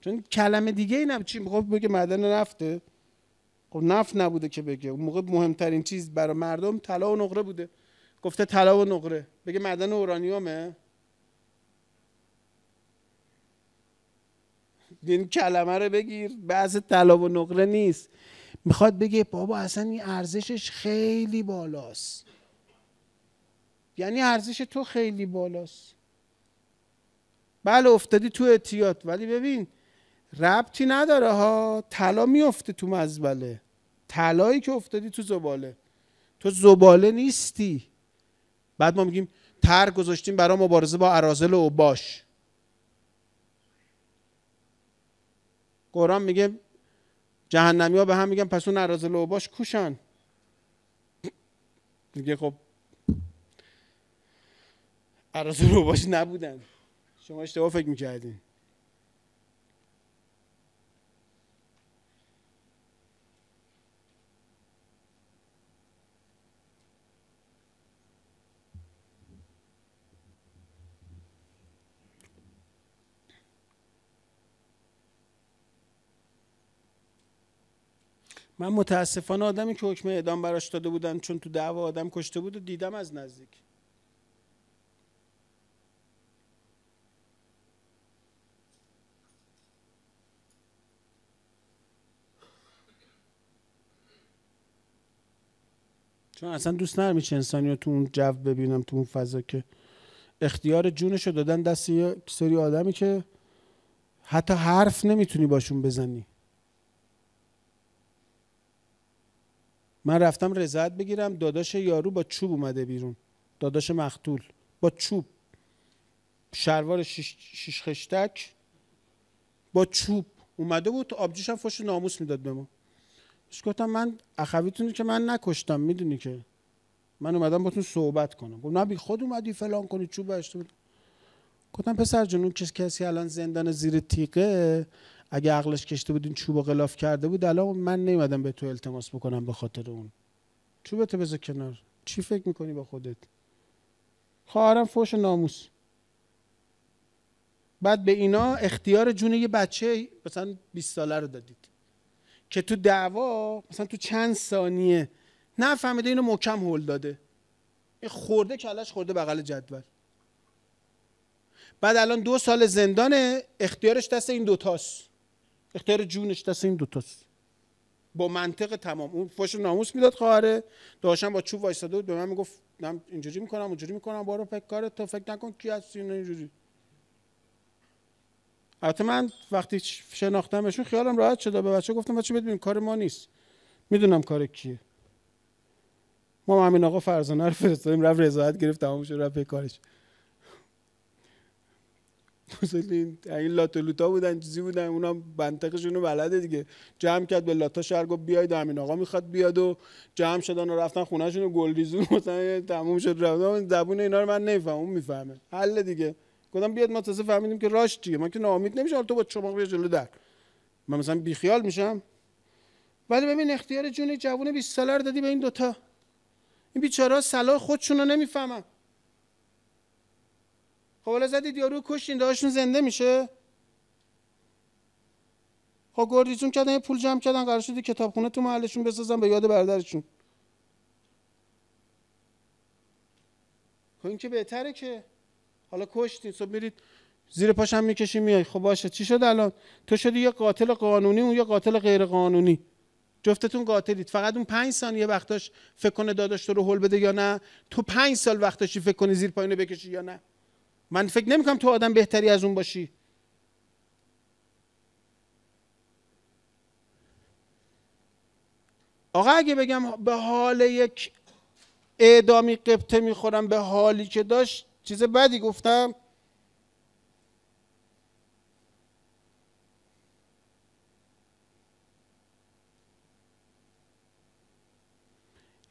چون کلمه دیگه ای چی؟ می‌خواد بگه معدن نفته. خب نفت نبوده که بگه. اون موقع مهمترین چیز برای مردم طلا و نقره بوده. گفته طلا و نقره. بگه معدن اورانیومه. این کلمه رو بگیر. بعض طلا و نقره نیست. می‌خواد بگه بابا اصلا این ارزشش خیلی بالاست. یعنی ارزش تو خیلی بالاست. بله افتادی تو اعتیاد. ولی ببین ربطی نداره ها. طلا میفته تو مزبله. طلایی که افتادی تو زباله. تو زباله نیستی. بعد ما میگیم تر گذاشتیم برای مبارزه با ارازل و باش. قرآن میگه جهنمی ها به هم میگن پس اون ارازل و باش کوشن. میگه خب عراض رو باش نبودن. شما اشتباه فکر می‌کردین. من متاسفانه آدمی که حکم اعدام براش داده بودن چون تو دعوا آدم کشته بود و دیدم از نزدیک. چون اصلا دوست ندارم چه انسانی رو تو اون جو ببینم تو اون فضا که اختیار جونش رو دادن دست یه سری آدمی که حتی حرف نمی‌تونی باشون بزنی. من رفتم رضایت بگیرم داداش یارو با چوب اومده بیرون. داداش مختول با چوب. شلوار شیش, خشتک. با چوب. اومده بود آبجیش هم فش ناموس می‌داد به ما. گفتم من اخویتون که من نکشتم می‌دونی که؟ من اومدم باتون صحبت کنم. گفت نه خود اومدی فلان کنی چوب بهش گفتم پسر جون اون کسی الان زندان زیر تیقه اگه عقلش کشته بود این چوب و غلاف کرده بود الان من نیومدم به تو التماس بکنم به خاطر اون. چوبتو بذار کنار. چی فکر می‌کنی با خودت؟ خواهرم فوش ناموس. بعد به اینا اختیار جون یه بچه مثلا 20 ساله رو دادید که تو دعوا مثلا تو چند ثانیه نفهمیده اینو محکم هل داده. این خورده کلش خورده بغل جدول. بعد الان دو سال زندان اختیارش دست این دوتاست اختیار جونش دست این دوتاست با منطق تمام. اون فوش ناموس می‌داد خواهره. داشتم با چوب وایساده بود به من می‌گفت اینجوری می‌کنم اونجوری می‌کنم بارو فکر کارت تو فکر نکن کی هستی اینجوری. البته من وقتی شناختمشون خیالم راحت شده به بچه گفتم بچه ببین کار ما نیست. می‌دونم کار کیه. ما همین آقا فرزانه رو فرستادیم رفت رضایت گرفت تمام شد رفت کارش. این این لوتا بودن چیزی بودن اونا منطقشون رو بلده دیگه. جمع کرد به لاتا شهر گفت بیاید همین آقا می‌خواد بیاد و جمع شدن و رفتن خونهشون رو گلریزون. مثلا تموم شد رفتن زبون اینا رو من نمیفهم اون می‌فهمه. حل دیگه. گفتم بیاد ما تازه فهمیدیم که راش چیه. ما که ناامید نمیشه تو با شما بیا جلو در. من مثلا بیخیال میشم. ولی ببین اختیار جون جوون 20 ساله رو دادی به این دوتا. این بیچاره صلاح خودشون رو نمی‌فهمن. خب حالا زدید یارو کشتین داشتون زنده میشه؟ خب گردیتون کردن یه پول جمع کردن قرار شدی کتابخونه تو محلشون بسازن به یاد برادرشون. خب این که بهتره که حالا کشتین صبح میرید زیر پاشم می‌کشی میای. خب باشه. چی شد الان؟ تو شدی یه قاتل قانونی اون یه قاتل غیر قانونی جفتتون قاتلید. فقط اون پنج ثانیه وقتاش فکر کنه داداش تو رو هول بده یا نه؟ تو پنج سال وقتاشی فکر کنی زیر پایینو بکشی یا نه؟ من فکر نمی‌کنم تو آدم بهتری از اون باشی. آقا اگه بگم به حال یک اعدامی قبطه می‌خورم به حالی که داشت چیز بدی گفتم؟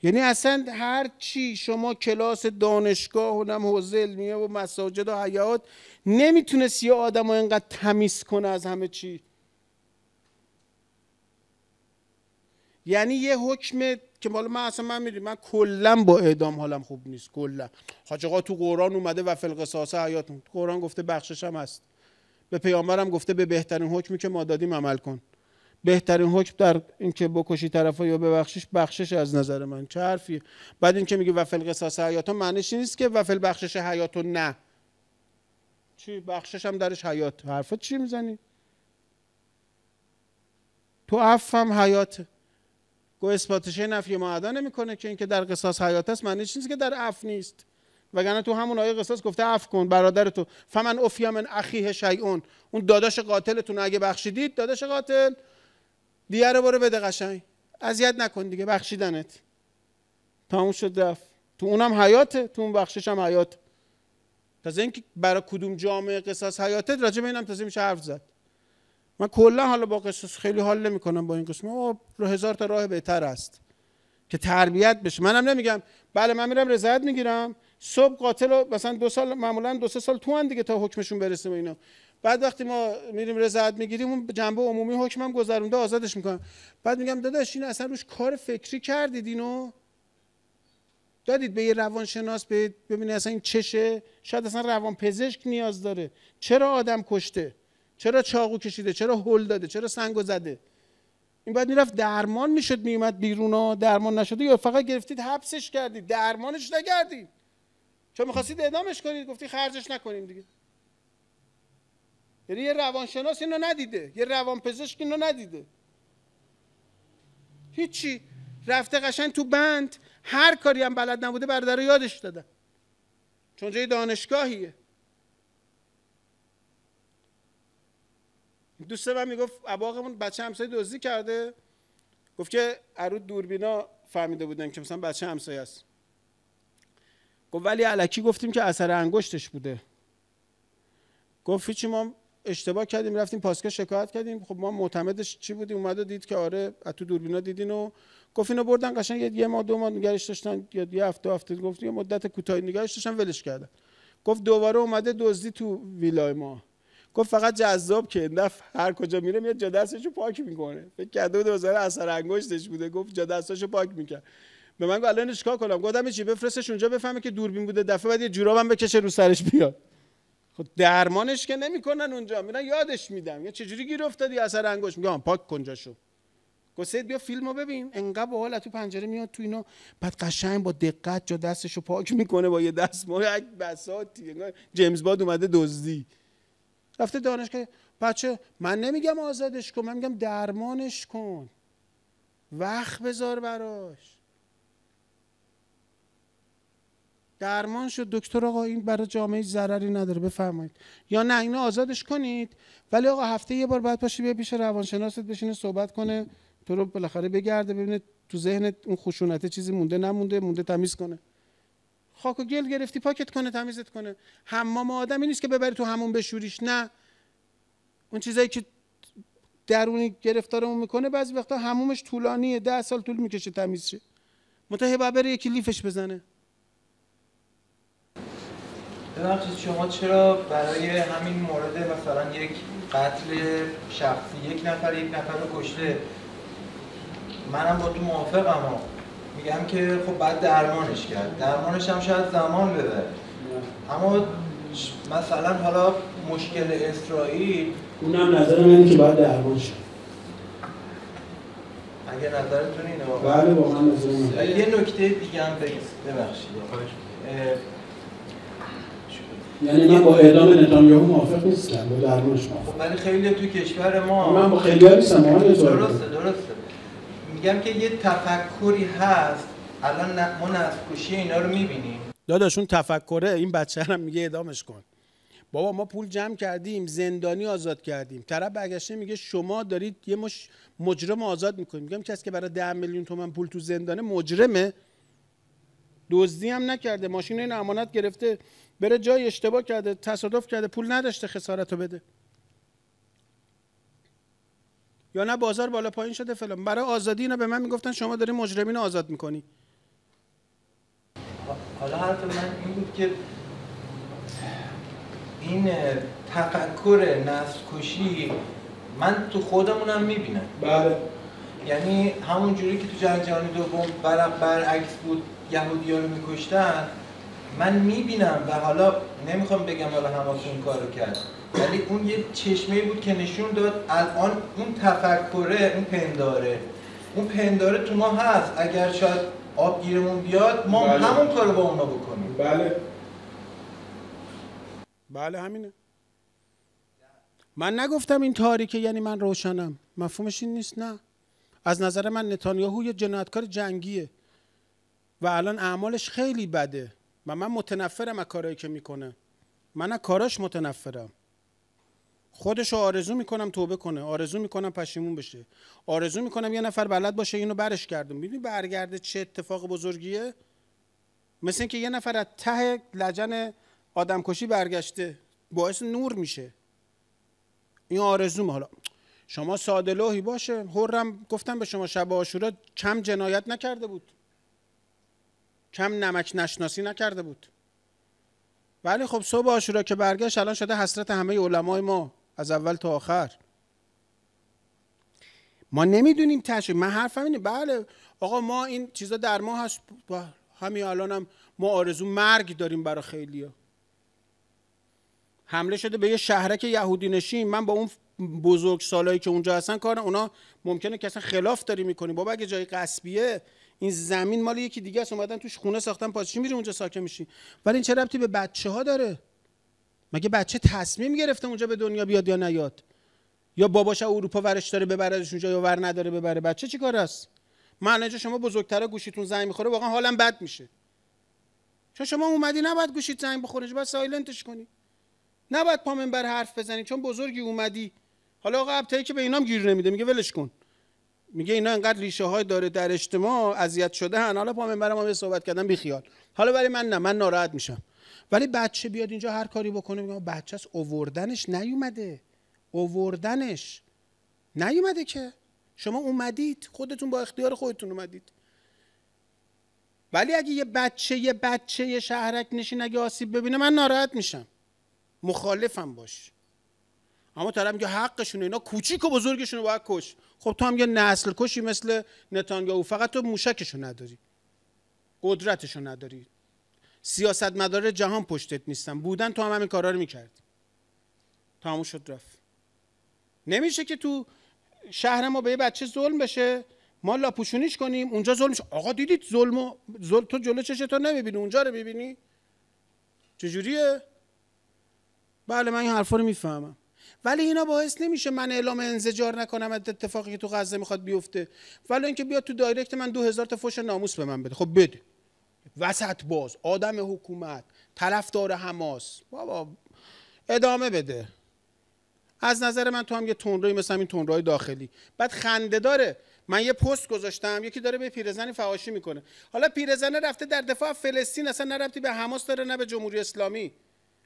یعنی اصلا هر چی شما کلاس دانشگاه و نم حوزه علمیه و مساجد و حیات نمی‌تونست یه آدم رو اینقدر تمیز کنه از همه چی. یعنی یه حکم که مال من اصلا من می‌دونم من کلا با اعدام حالم خوب نیست کلا. حاج آقا تو قرآن اومده و فل قصاص حیاتون قرآن گفته بخشش هم هست. به پیامبرم گفته به بهترین حکمی که ما دادیم عمل کن. بهترین حکم در اینکه بکشی طرف یا ببخشش بخشش از نظر من. چه حرفی؟ بعد اینکه میگه وفل قصاص حیاتون معنیش نیست که وفل بخشش حیاتون نه. چی؟ بخشش هم درش حیات. حرفت چی می‌زنی؟ تو عفو هم حیاته. گو اثباتش نفی معدا نمی‌کنه که اینکه در قصاص حیات است معنیش نیست که در عفو نیست. وگرنه تو همون آیه قصاص گفته عفو کن برادر تو. فمن افیا من اخیه شیئون. اون داداش قاتلتون اگه بخشیدید داداش قاتل. دیگه رو برو بده قشنگ. اذیت نکن دیگه بخشیدنت. تموم شد رفت. تو اونم حیاته تو اون بخشش هم حیات. تازه اینکه برای کدوم جامعه قصاص حیاته راجع به اینم تازه میشه حرف زد. من کلا حالا با قصص خیلی حال نمی‌کنم با این قسم رو هزار تا راه بهتر است که تربیت بشه. منم نمیگم. بله من میرم رضایت می‌گیرم. صبح قاتل مثلا دو سال معمولا دو سه سال تو دیگه تا حکمشون برسه و اینا. بعد وقتی ما میریم رضایت می‌گیریم اون جنبه عمومی حکمم گذرونده آزادش می‌کنم. بعد میگم داداش این اصلا روش کار فکری کردید اینو؟ دادید به یه روانشناس به ببینید اصلا این چشه. شاید اصلا روان پزشک نیاز داره. چرا آدم کشته؟ چرا چاقو کشیده؟ چرا هل داده؟ چرا سنگو زده؟ این بعد می‌رفت درمان می‌شد میومد بیرون ها؟ درمان نشده؟ یا فقط گرفتید حبسش کردید؟ درمانش نکردید چون می‌خواستید اعدامش کنید؟ گفتی خرجش نکنیم دیگه. یعنی یه روانشناس اینو ندیده. یه روانپزشک اینو ندیده. هیچی. رفته قشنگ تو بند. هر کاری هم بلد نبوده برادر یادش دادن. چون جای دانشگاهیه. دوست من می‌گفت اباقمون بچه همسایه دزدی کرده. گفت که ارود دوربینا فهمیده بودن که مثلا بچه همسایه است. گفت ولی علکی گفتیم که اثر انگشتش بوده. گفت چی ما اشتباه کردیم رفتیم پاسگاه شکایت کردیم. خب ما معتمدش چی بودیم؟ اومد و دید که آره تو دوربینا دیدین و گفت اینو بردن قشنگ یه ماه دو ماه نگرش داشتن یا یه هفته هفته گفت یه مدت کوتاهی نگرش داشتن ولش کردن. گفت دوباره اومده دزدی تو ویلای ما. گفت فقط جذاب که این هر کجا میره میاد جا دستشو پاک می‌کنه. فکر کرده بود وزاره اثر انگشتش بوده. گفت جا پاک می‌کرد. به من گفت الان چیکار کنم؟ گفتم چی؟ بفرستش اونجا بفهمه که دوربین بوده. دفعه بعد یه جورابم بکشه رو سرش بیاد. خب درمانش که نمی‌کنن اونجا. میرن یادش میدم. یا چجوری گیر افتادی؟ اثر انگشت. میگم پاک کن جاشو. گفت بیا فیلمو ببین. انقدر باحال تو پنجره میاد تو اینو بعد قشنگ با دقت جا دستشو پاک می‌کنه با یه دست ما یک بساتی جیمز باد اومده دزدی. رفته دانشگاه. بچه من نمیگم آزادش کن من میگم درمانش کن. وقت بذار براش. درمان شد. دکتر آقا این برای جامعه ضرری نداره بفرمایید. یا نه اینو آزادش کنید. ولی آقا هفته یه بار بعد پاشی بیا پیش روانشناست بشینه صحبت کنه. تو رو بالاخره بگرده ببینه تو ذهن اون خشونته چیزی مونده نمونده مونده تمیز کنه. خاک و گل گرفتی پاکت کنه تمیزت کنه. حمام آدمی نیست که ببری تو همون بشوریش نه. اون چیزایی که درونی گرفتارمون می‌کنه بعضی وقتا همومش طولانیه. ده سال طول می‌کشه تمیز شه متهی بره یکی لیفش بزنه. ببخشید شما چرا برای همین مورد مثلا یک قتل شخصی یک نفر یک نفر رو کشته؟ منم با تو موافقم میگم که خب بعد درمانش کرد. درمانش هم شاید زمان ببره. اما مثلا حالا مشکل اسرائیل اونم نظر من که باید درمان شد اگه نظرتون اینه بله با من نظر یه نکته دیگه هم ببخشید. یعنی من با اعدام نتانیاهو موافق نیستم. با درمانش موافق. خب ولی خیلی تو کشور ما من با خیلی نیستم درسته درسته. میگم که یه تفکری هست. الان ما نسل اینا رو می‌بینیم. داداشون تفکره این بچه هم میگه ادامش کن. بابا ما پول جمع کردیم زندانی آزاد کردیم. طرف برگشته میگه شما دارید یه مش مجرم آزاد می‌کنید. میگم کسی که برای ده میلیون تومن پول تو زندانه مجرمه. دزدی هم نکرده. ماشین این امانت گرفته بره جای اشتباه کرده تصادف کرده پول نداشته خسارت رو بده. یا نه بازار بالا پایین شده فلان. برای آزادی اینا به من می‌گفتن شما داری مجرمین آزاد می‌کنی. حالا حرف من این بود که این تفکر نسل کشی من تو خودمونم می‌بینم. بله. یعنی همون جوری که تو جنگ جهانی دوم برعکس بود یهودی ها رو میکشتن من می‌بینم و حالا نمی‌خوام بگم حالا حماس این کارو کرد ولی اون یه چشمه بود که نشون داد الان اون تفکره اون پنداره. اون پنداره تو ما هست. اگر شاید آب گیرمون بیاد ما بله. همون کارو با اونا بکنیم. بله. بله همینه. من نگفتم این تاریکه یعنی من روشنم. مفهومش این نیست نه. از نظر من نتانیاهو یه جنایتکار جنگیه. و الان اعمالش خیلی بده. و من متنفرم از کارهایی که می‌کنه. من از کاراش متنفرم. خودشو آرزو می‌کنم توبه کنه. آرزو می‌کنم پشیمون بشه. آرزو می‌کنم یه نفر بلد باشه اینو برش کردم می‌دونی برگرده چه اتفاق بزرگیه؟ مثل اینکه یه نفر از ته لجن آدمکشی برگشته باعث نور میشه. این آرزوم حالا شما ساده لوحی باشه. هرم گفتم به شما شب آشورا کم جنایت نکرده بود. کم نمک نشناسی نکرده بود. ولی خب صبح آشورا که برگشت الان شده حسرت همه علمای ما. از اول تا آخر. ما نمی‌دونیم تشریف. من حرفم اینه. بله آقا ما این چیزا در ما هست. همین الان هم ما آرزو مرگ داریم برای خیلی ها. حمله شده به یه شهرک یهودی نشین. من با اون بزرگ سالایی که اونجا هستن کار اونا ممکنه که اصلا خلاف داری می‌کنی. بابا اگه جای قصبیه این زمین مال یکی دیگه است. اومدن توش خونه ساختن پاسچی میری اونجا ساکن میشی. ولی این چه ربطی به بچه ها داره؟ مگه بچه تصمیم گرفته اونجا به دنیا بیاد یا نیاد؟ یا باباش اروپا ورش داره ببردش اونجا یا ور نداره ببره؟ بچه چی کار است؟ من اینجا شما بزرگتره گوشیتون زنگ می‌خوره واقعا حالم بد میشه. چون شما اومدی نباید گوشیت زنگ بخوره باید سایلنتش کنی. نباید پا بر حرف بزنی چون بزرگی اومدی. حالا آقا ابتایی که به اینام گیر نمیده میگه ولش کن. میگه اینا انقدر ریشه های داره در اجتماع اذیت شده هن حالا پا منبر ما به صحبت کردن بیخیال. حالا ولی من نه من ناراحت میشم. ولی بچه بیاد اینجا هر کاری بکنه میگم بچه اووردنش نیومده. اووردنش. نیومده که. شما اومدید خودتون با اختیار خودتون اومدید. ولی اگه یه بچه یه بچه یه شهرک نشین اگه آسیب ببینه من ناراحت میشم. مخالفم باش. اما طرف میگه حقشونه اینا کوچیک و بزرگشون باید کش. خب تو هم یه نسل کشی مثل نتانیاهو فقط تو موشکشو نداری. قدرتشو نداری. سیاست مدار جهان پشتت نیستن. بودن تو هم همین کارا رو می‌کردی تموم شد رفت. نمیشه که تو شهر ما به یه بچه ظلم بشه. ما لاپوشونیش کنیم. اونجا ظلم شه. آقا دیدید ظلم و ظلم تو جلو چشه تو نمی‌بینی. اونجا رو می‌بینی؟ چجوریه؟ بله من این حرفا رو می‌فهمم. ولی اینا باعث نمیشه من اعلام انزجار نکنم از اتفاقی که تو غزه می‌خواد بیفته. ولی اینکه بیاد تو دایرکت من دو هزار تا فوش ناموس به من بده. خب بده. وسط باز آدم حکومت طرفدار حماس. بابا ادامه بده. از نظر من تو هم یه تونروی مثل این تونروی داخلی. بعد خنده داره. من یه پست گذاشتم یکی داره به پیرزنی فحاشی می‌کنه. حالا پیرزنه رفته در دفاع فلسطین اصلا نه ربطی به حماس داره نه به جمهوری اسلامی.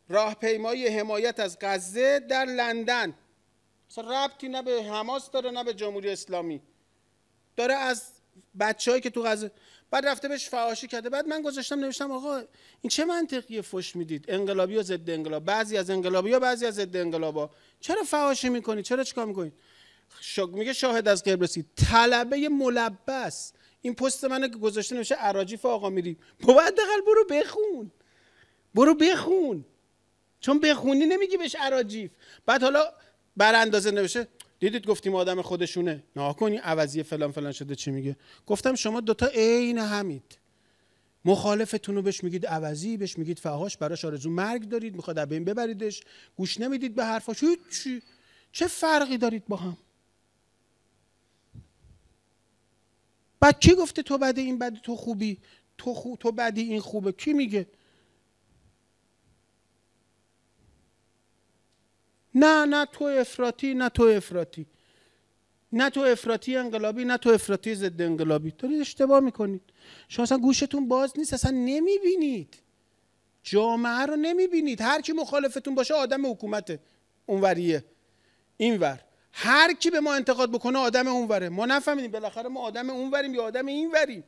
راهپیمایی حمایت از غزه در لندن. اصلا ربطی نه به حماس داره نه به جمهوری اسلامی. داره از بچههایی که تو غزه بعد رفته بهش فحاشی کرده. بعد من گذاشتم نوشتم آقا این چه منطقیه فش می‌دید؟ انقلابی و ضد انقلاب. بعضی از انقلابی ها بعضی از ضد انقلابا چرا فحاشی می‌کنید؟ چرا چیکار می‌کنید؟ شا... میگه شاهد از غیب رسید. طلبه ملبس. این پست منو که گذاشته نوشته اراجیف آقا میری. بابا حداقل برو بخون. برو بخون. چون بخونی نمیگی بهش اراجیف بعد حالا بر اندازه نوشته دیدید گفتیم آدم خودشونه. ناکنی عوضی فلان فلان شده چی میگه؟ گفتم شما دوتا عین همید. مخالفتون رو بهش میگید عوضی بهش میگید فهاش براش آرزو مرگ دارید می‌خواد از بین ببریدش. گوش نمی‌دید به حرفاش. چی چه فرقی دارید با هم؟ بعد کی گفته تو بده این بده تو خوبی؟ تو, خو... تو بدی این خوبه. کی میگه؟ نه نه تو افراطی نه تو افراطی. نه تو افراطی انقلابی نه تو افراطی ضد انقلابی. دارید اشتباه می‌کنید. شما اصلا گوشتون باز نیست اصلا نمی‌بینید. جامعه رو نمی‌بینید. هر کی مخالفتون باشه آدم حکومته. اونوریه. اینور. هر کی به ما انتقاد بکنه آدم اونوره. ما نفهمیدیم بالاخره ما آدم اونوریم یا آدم اینوریم.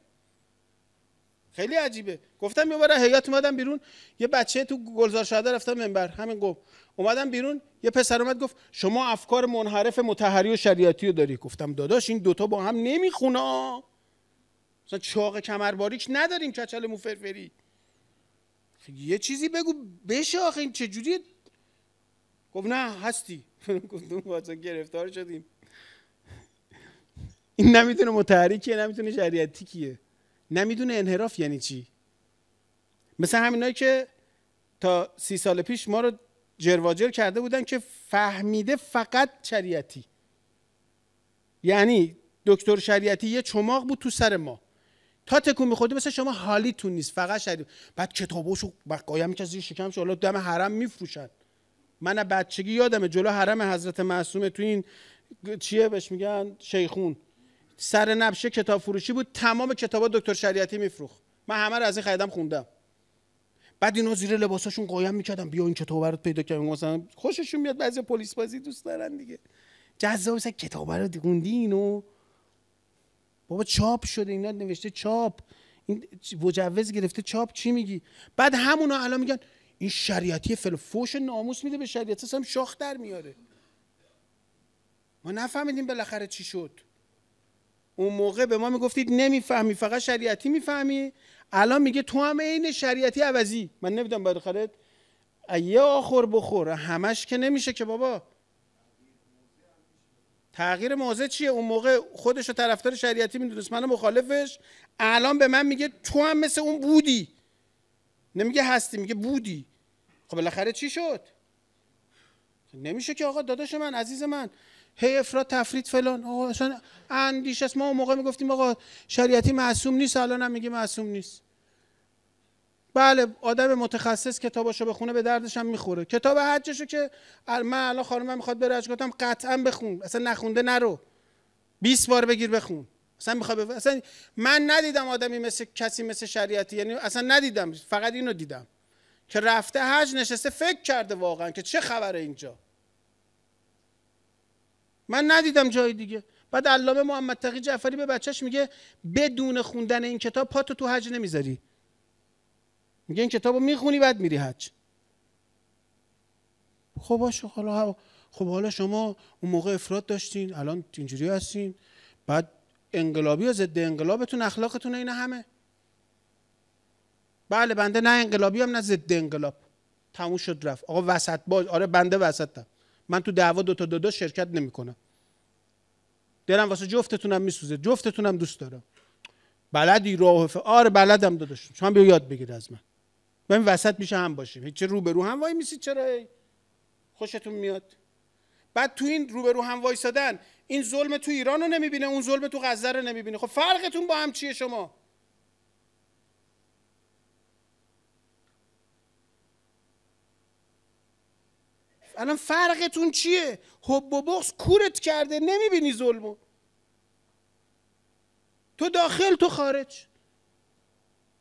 خیلی عجیبه. گفتم یه بار هیئت اومدم بیرون یه بچه تو گلزار شهده رفتم منبر همین گفت اومدم بیرون یه پسر اومد گفت شما افکار منحرف متحری و شریعتی رو داری. گفتم داداش این دوتا با هم نمی‌خونه. مثلا چاق کمر باریک نداریم کچل موفرفری یه چیزی بگو بشه آخه این چجوریه گفت نه هستی. گفتم واسه گرفتار شدیم. این نمی‌تونه متحریکیه نمی‌تونه شریعتی کیه. نمی‌دونه انحراف یعنی چی. مثل همینایی که تا سی سال پیش ما رو جرواجر کرده بودن که فهمیده فقط شریعتی. یعنی دکتر شریعتی یه چماق بود تو سر ما. تا تکون میخوردی مثل شما حالیتون نیست فقط شریعتی بعد کتاباشو قایم که زیر شکمش حالا دم حرم میفروشن. من بچگی یادمه جلو حرم حضرت معصومه تو این چیه بهش میگن؟ شیخون. سر نبشه کتاب فروشی بود تمام کتابا دکتر شریعتی میفروخت. من همه رو از این خریدم خوندم. بعد اینا زیر لباساشون قایم می‌کردم بیا این کتاب برات پیدا کردم مثلا خوششون میاد بعضی پلیس بازی دوست دارن دیگه. جذاب مثلا کتاب رو خوندی اینو. بابا چاپ شده اینا نوشته چاپ. این مجوز گرفته چاپ چی میگی؟ بعد همونا الان میگن این شریعتی فل فوش ناموس میده به شریعت اصلا شاخ در میاره. ما نفهمیدیم بالاخره چی شد. اون موقع به ما می‌گفتید نمی‌فهمی فقط شریعتی می‌فهمی. الان میگه تو هم عین شریعتی عوضی. من نمی‌دونم باید خرد یه آخر بخور. همش که نمیشه که بابا. تغییر موضع چیه؟ اون موقع خودش طرفدار شریعتی می‌دونست. من مخالفش. الان به من میگه تو هم مثل اون بودی. نمیگه هستی میگه بودی. خب بالاخره چی شد؟ نمیشه که آقا داداش من عزیز من. هی افراد تفرید فلان. آقا اصلا اندیش است. ما اون موقع می‌گفتیم آقا شریعتی معصوم نیست الان هم میگه معصوم نیست. بله آدم متخصص کتاباشو بخونه به دردش هم می‌خوره. کتاب حجشو که من الان خانمم می‌خواد بره حج گفتم قطعا بخون. اصلا نخونده نرو. 20 بار بگیر بخون. اصلا می‌خواد بف... اصلا من ندیدم آدمی مثل کسی مثل شریعتی. یعنی اصلا ندیدم. فقط اینو دیدم. که رفته حج نشسته فکر کرده واقعا که چه خبره اینجا. من ندیدم جای دیگه. بعد علامه محمد تقی جعفری به بچهش میگه بدون خوندن این کتاب پاتو تو حج نمی‌ذاری. میگه این کتابو می‌خونی بعد میری حج. خب باشه حالا خب حالا شما اون موقع افراد داشتین الان اینجوری هستین. بعد انقلابی و ضد انقلابتون اخلاقتون اینا همه. بله بنده نه انقلابی هم نه ضد انقلاب. تموم شد رفت. آقا وسط باز آره بنده وسطم. من تو دعوا دو تا دو شرکت نمی‌کنم. دلم واسه جفتتونم میسوزه. جفتتونم دوست دارم. بلدی راه ف... آره بلدم داداش. شما بیا یاد بگیر از من. ببین وسط میشه هم باشیم. هیچ رو به رو هم وای میسید چرا خوشتون میاد. بعد تو این رو به رو هم وایسادن این ظلم تو ایران رو نمی‌بینه اون ظلم تو غزه رو نمی‌بینه. خب فرقتون با هم چیه شما؟ الان فرقتون چیه؟ حب و بغض کورت کرده نمی‌بینی ظلمو. تو داخل تو خارج.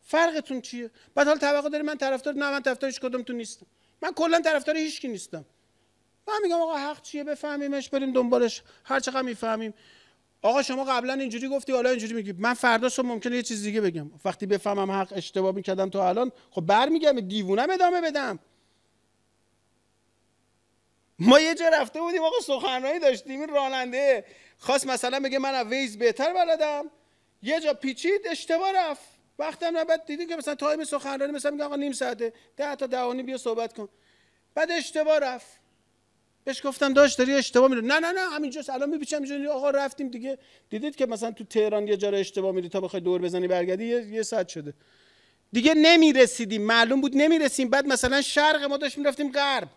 فرقتون چیه؟ بعد حال توقع داری من طرفدار؟ نه من طرفدار هیچ کدوم تو نیستم. من کلا طرفدار هیچ کی نیستم. من میگم آقا حق چیه؟ بفهمیمش بریم دنبالش. هر چقدر می‌فهمیم. آقا شما قبلا اینجوری گفتی حالا اینجوری میگی. من فردا صبح ممکنه یه چیز دیگه بگم. وقتی بفهمم حق اشتباه می‌کردم تو الان خب برمیگم دیوونم ادامه بدم. ما یه جا رفته بودیم آقا سخنرانی داشتیم این راننده خواست مثلا بگه من از Waze بهتر بلدم. یه جا پیچید اشتباه رفت. وقتم نباید دیدی که مثلا time سخنرانی مثلا میگه آقا نیم ساعته. ده تا دهانی بیا صحبت کن. بعد اشتباه رفت. بهش گفتم داداش داری اشتباه میری نه نه نه همینجا الان میپیچم اینجا. آقا رفتیم دیگه. دیدید که مثلا تو تهران یه جا اشتباه میری تا بخوای دور بزنی برگردی یه, یه ساعت شده. دیگه نمی‌رسیدیم. معلوم بود نمی‌رسیم. بعد مثلا شرق ما داشتیم رفتیم غرب.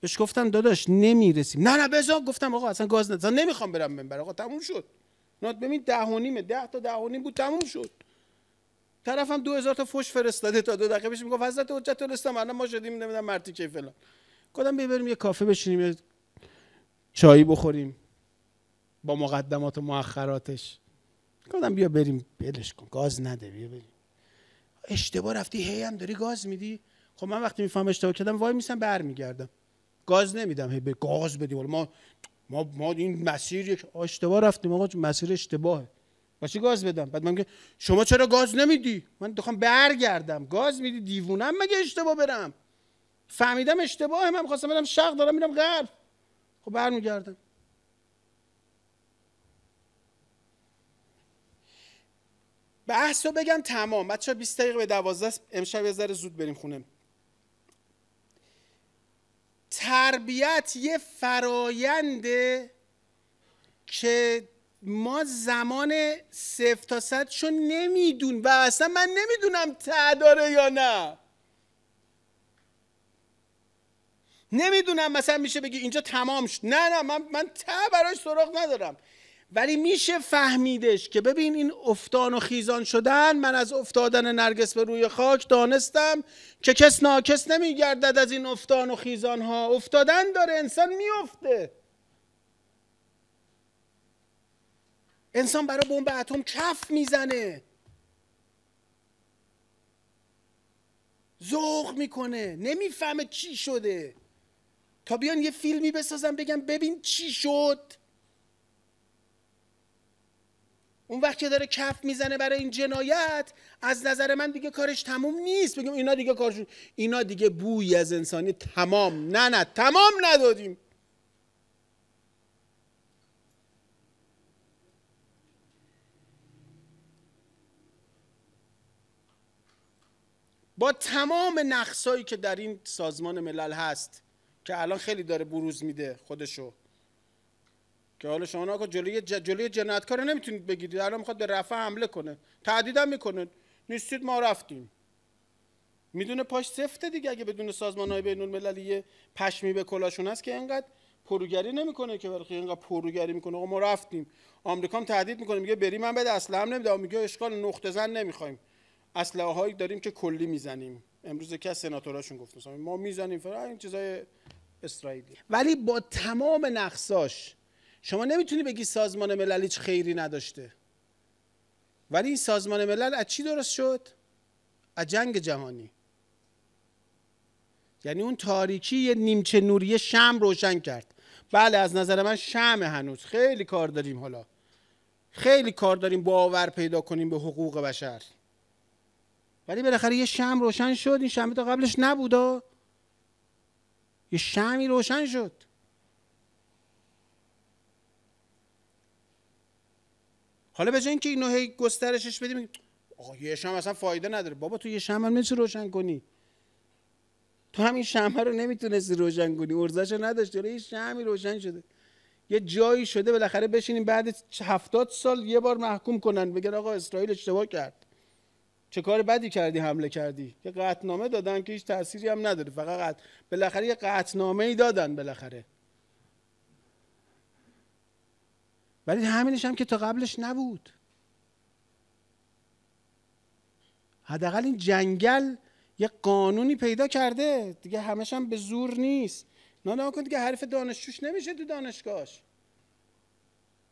بهش گفتم داداش نمی‌رسیم. نه نه بذار گفتم آقا اصلا گاز نزن نمی‌خوام برم منبر. آقا تموم شد. نه ببین ده و نیمه ده تا ده و نیم بود تموم شد. طرفم دو هزار تا فش فرستاده تا دو دقیقه بهش می‌گفت حضرت حجت الاسلام الان ما شدیم نمی‌دونم مرتی کی فلان. گفتم بریم یه کافه بشینیم یه چایی بخوریم با مقدمات و مؤخراتش. گفتم بیا بریم بلش کن گاز نده بیا بریم. اشتباه رفتی هی هم داری گاز میدی؟ خب من وقتی میفهم اشتباه کردم وای میسم برمیگردم. گاز نمیدم. هی به گاز بدیم ما ما ما این مسیر یک اشتباه رفتیم آقا مسیر اشتباهه. باشه گاز بدم؟ بعد من میگه شما چرا گاز نمیدی؟ من می‌خوام برگردم. گاز میدی؟ دیوونم مگه اشتباه برم؟ فهمیدم اشتباهه. من خواستم برم شرق دارم میرم غرب. خب برمیگردم. بحث رو بگم تمام. بچه 20 دقیقه به 12 امشب یه ذره زود بریم خونه. تربیت یه فراینده که ما زمان صفر تا صد شو نمیدون و اصلا من نمی‌دونم ته داره یا نه. نمی‌دونم مثلا میشه بگی اینجا تمام شد. نه نه من من ته براش سراغ ندارم. ولی میشه فهمیدش که ببین این افتان و خیزان شدن من از افتادن نرگس به روی خاک دانستم که کس ناکس نمیگردد از این افتان و خیزان ها افتادن داره انسان میفته انسان برای بمب اتم کف می‌زنه. ذوق می‌کنه. نمی‌فهمه چی شده. تا بیان یه فیلمی بسازم بگم ببین چی شد. اون وقت که داره کف می‌زنه برای این جنایت از نظر من دیگه کارش تموم نیست. بگم اینا دیگه کارشون اینا دیگه بوی از انسانی. تمام. نه نه. تمام ندادیم. با تمام نقصایی که در این سازمان ملل هست که الان خیلی داره بروز میده خودشو. که حالا شما ناکن جلوی ج... جلوی جنایتکار نمی‌تونید بگیرید. الان می‌خواد به رفع حمله کنه. تهدیدم می‌کنه. نیستید ما رفتیم. می‌دونه پاش سفته دیگه اگه بدون سازمان های بین المللی پشمی به کلاشون هست که اینقدر پروگری نمی‌کنه که برای اینقدر پروگری می‌کنه. ما رفتیم. آمریکا تهدید می‌کنه. میگه بریم من بده اصلا هم نمیده میگه اشکال نقطه زن نمی‌خوایم. اسلحه هایی داریم که کلی می‌زنیم. امروز که از سناتوراشون گفت ما می‌زنیم. فرا این چیزای اسرائیلی. ولی با تمام نقصاش شما نمی‌تونی بگی سازمان ملل هیچ خیری نداشته. ولی این سازمان ملل از چی درست شد؟ از جنگ جهانی. یعنی اون تاریکی یه نیمچه نوری شم روشن کرد. بله از نظر من شم هنوز. خیلی کار داریم حالا. خیلی کار داریم باور پیدا کنیم به حقوق بشر. ولی بالاخره یه شم روشن شد. این شمه تا قبلش نبودا یه شمی روشن شد. حالا به جای اینکه اینو هی گسترشش بدیم آقا یه شم اصلا فایده نداره. بابا تو یه شم هم روشن کنی. تو همین شمه رو نمی‌تونستی روشن کنی. ارزش نداشتی. یه شمی روشن شده. یه جایی شده بالاخره بشینیم بعد هفتاد سال یه بار محکوم کنن. بگن آقا اسرائیل اشتباه کرد. چه کار بدی کردی حمله کردی؟ یه قطنامه دادن که هیچ تأثیری هم نداره. فقط قط... بالاخره یه قطنامه ای دادن بالاخره. ولی همینش هم که تا قبلش نبود. حداقل این جنگل یه قانونی پیدا کرده. دیگه همش هم به زور نیست. نه نه کن دیگه حرف دانشجوش نمیشه تو دانشگاهش.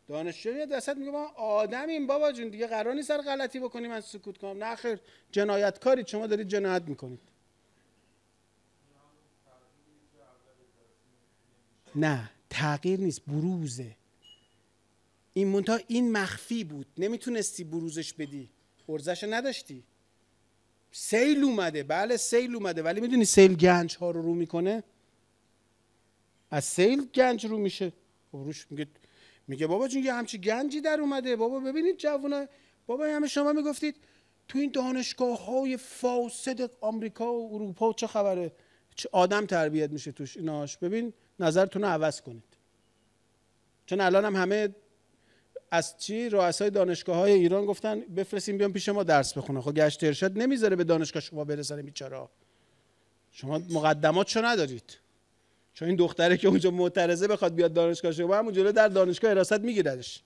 دانشجو میاد وسط میگه ما آدمیم بابا جون دیگه قرار نیست سر غلطی بکنیم من سکوت کنم. نه خیر جنایتکاری شما دارید جنایت می‌کنید. نه تغییر نیست بروزه. این مونتا این مخفی بود. نمی‌تونستی بروزش بدی. ارزش نداشتی. سیل اومده. بله سیل اومده. ولی می‌دونی سیل گنج ها رو رو می‌کنه؟ از سیل گنج رو میشه. خب روش میگه میگه بابا جون یه همچی گنجی در اومده. بابا ببینید جوونا بابا همه شما می‌گفتید تو این دانشگاه های فاسد آمریکا و اروپا چه خبره؟ چه آدم تربیت میشه توش. ایناش. ببین نظرتون رو عوض کنید. چون الان هم همه از چی رؤسای دانشگاه های ایران گفتن بفرستیم بیان پیش ما درس بخونن. خب گشت ارشاد نمی‌ذاره به دانشگاه شما برسن بیچاره. شما مقدمات ندارید. چون این دختره که اونجا معترضه بخواد بیاد دانشگاه شما همون جلو در دانشگاه حراست میگیردش.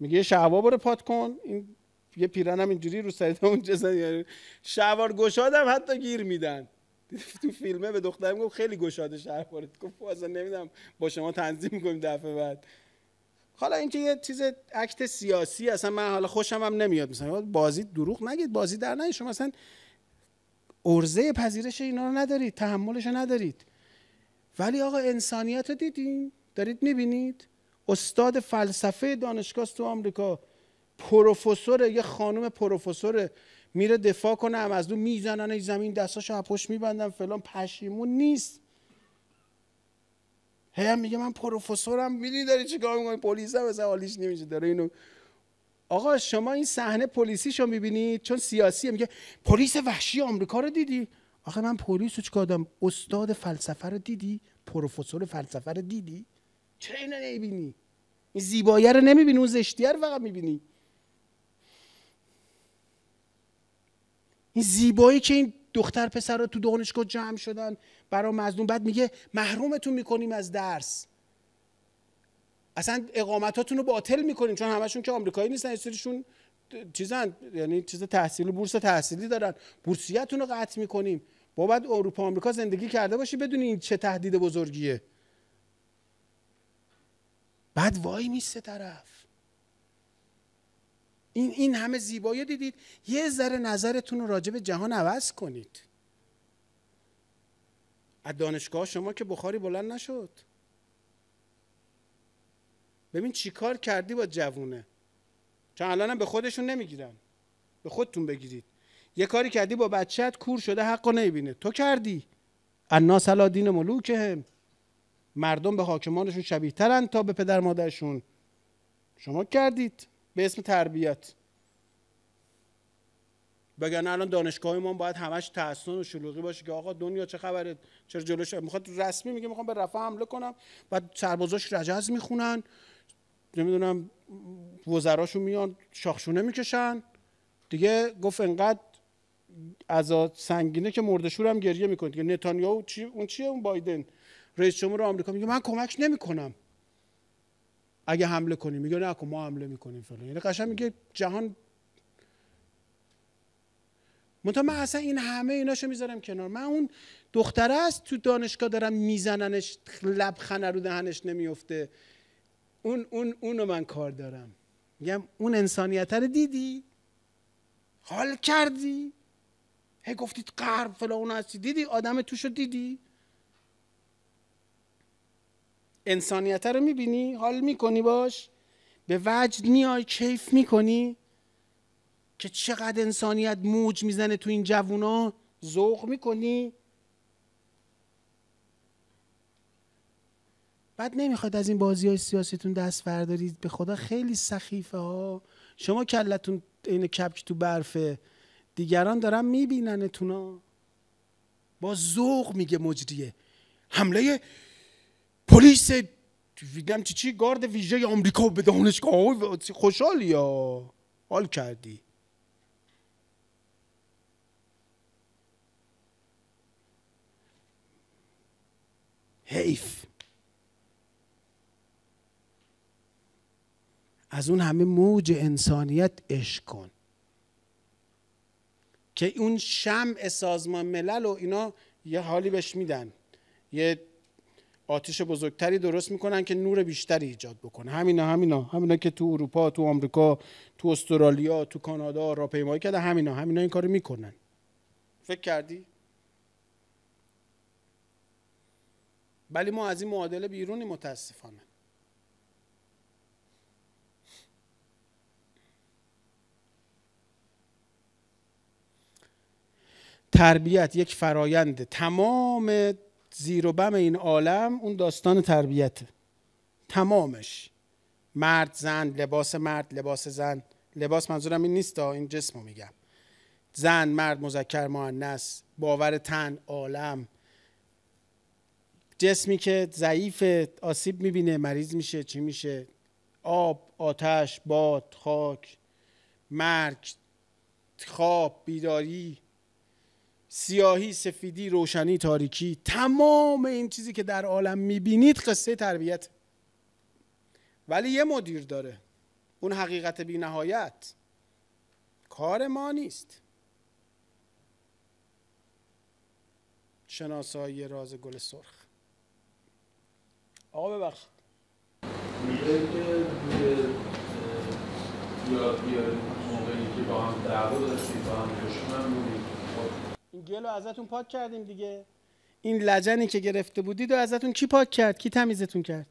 میگه شهوا برو پات کن. این یه پیرن هم اینجوری رو سریت اونجا زن شهوار گشاد هم حتی گیر میدن. تو فیلمه به دخترم گفت خیلی گشاده شهوارت گفت اصلا نمی‌دونم با شما تنظیم می‌کنیم دفعه بعد. حالا اینکه یه چیز اکت سیاسی اصلا من حالا خوشم هم نمیاد. مثلا بازی دروغ نگید بازی در نه شما اصلا ارزه پذیرش اینا رو ندارید تحملش رو ندارید. ولی آقا انسانیت رو دیدین؟ دارید می‌بینید؟ استاد فلسفه دانشگاه تو آمریکا پروفسور یه خانم پروفسور میره دفاع کنه از دو می‌زنن زمین دستاشو پشت میبندن فلان پشیمون نیست. هی هم میگه من پروفسورم میدی داری چیکار می‌کنی؟ پلیس هم مثلا حالیش نمیشه داره اینو آقا شما این صحنه پلیسیشو می‌بینید چون سیاسیه میگه پلیس وحشی آمریکا رو دیدی. آخه من پلیس رو چیکار استاد فلسفه رو دیدی؟ پروفسور فلسفه رو دیدی؟ چرا اینو نمی‌بینی؟ این زیبایی رو نمی‌بینی؟ اون زشتیه رو فقط می‌بینی؟ این زیبایی که این دختر پسر رو تو دانشگاه جمع شدن برای مظلوم. بعد میگه محرومتون می‌کنیم از درس. اصلا اقامتاتون رو باطل می‌کنیم چون همشون که آمریکایی نیستن استریشون چیزن یعنی چیز تحصیلی بورس تحصیلی دارن. بورسیتون رو قطع می‌کنیم. با بعد اروپا آمریکا زندگی کرده باشی بدونی این چه تهدید بزرگیه. بعد وای میسته طرف. این همه زیبایی دیدید. یه ذره نظرتون رو راجع به جهان عوض کنید. از دانشگاه شما که بخاری بلند نشد. ببین چیکار کردی با جوونه. چون الان به خودشون نمی‌گیرن. به خودتون بگیرید. یه کاری کردی با بچهت کور شده حق نمی‌بینه. تو کردی. الناس علی دین ملوکهم. مردم به حاکمانشون شبیه ترن تا به پدر مادرشون. شما کردید. به اسم تربیت. بگن الان دانشگاه ما باید همش تحسن و شلوغی باشه که آقا دنیا چه خبره؟ چرا جلوش؟ می‌خواد رسمی میگه می‌خوام به رفع حمله کنم. بعد سربازاش رجز می‌خونن. نمی‌دونم وزراشون میان شاخشونه می‌کشن. دیگه گفت انقدر از سنگینه که مردشور هم گریه می‌کنه. دیگه نتانیاهو چی اون چیه اون بایدن؟ رئیس جمهور آمریکا میگه من کمک نمی‌کنم. اگه حمله کنیم میگه نه ما حمله می‌کنیم. فلان. یعنی قشنگ میگه جهان منتها من اصلا این همه ایناشو می‌ذارم کنار. من اون دختره است تو دانشگاه دارم میزننش لبخنه رو دهنش نمیفته. اون اون اونو من کار دارم. میگم اون انسانیت رو دیدی؟ حال کردی؟ هی گفتید غرب فلان هستی. دیدی؟ آدم توشو دیدی؟ انسانیت رو می‌بینی؟ حال می‌کنی باش؟ به وجد میای کیف می‌کنی؟ که چقدر انسانیت موج می‌زنه تو این جوونا ذوق می‌کنی؟ بعد نمی‌خواد از این بازی های سیاسیتون دست بردارید. به خدا خیلی سخیفه ها. شما کلتون این کپک تو برفه. دیگران دارن میبیننتونا با ذوق میگه مجریه. حمله پلیس دیدم چی چی؟ گارد ویژه آمریکا به دانشگاه. خوشحالی یا حال کردی. حیف. از اون همه موج انسانیت عشق کن. که اون شمع سازمان ملل و اینا یه حالی بهش میدن. یه آتش بزرگتری درست می‌کنن که نور بیشتری ایجاد بکنه. همینا همینا همینا که تو اروپا تو آمریکا تو استرالیا تو کانادا راهپیمایی کرده همینا همینا این کارو می‌کنن. فکر کردی؟ ولی ما از این معادله بیرونی متاسفانه. تربیت یک فراینده تمام زیر و بم این عالم اون داستان تربیته تمامش. مرد زن لباس مرد لباس زن. لباس منظورم این نیست این جسمو میگم. زن مرد مذکر مؤنث باور تن عالم. جسمی که ضعیف آسیب می‌بینه مریض میشه چی میشه؟ آب آتش باد خاک مرگ خواب بیداری سیاهی سفیدی روشنی تاریکی تمام این چیزی که در عالم می‌بینید قصه تربیت. ولی یه مدیر داره. اون حقیقت بی نهایت کار ما نیست. شناسایی راز گل سرخ. آقا ببخشید. میگه که یاد بیارید موقعی که با هم دعوا داشتید با هم دشمن بودید این گل رو ازتون پاک کردیم دیگه. این لجنی که گرفته بودید و ازتون کی پاک کرد؟ کی تمیزتون کرد؟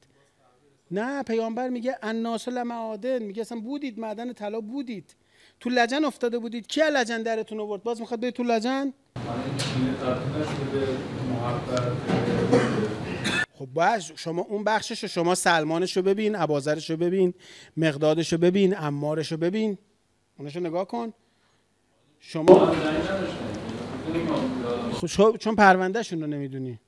نه پیامبر میگه الناس لمعادن. میگه اصلا بودید معدن طلا بودید. تو لجن افتاده بودید. کی لجن درتون آورد؟ باز می‌خواد برید تو لجن؟ خب باش شما اون بخشش رو شما سلمانش رو ببین عبازرش رو ببین مقدادش رو ببین امارش رو ببین. اونشو نگاه کن. شما خب چون پروندهشون رو نمی‌دونی.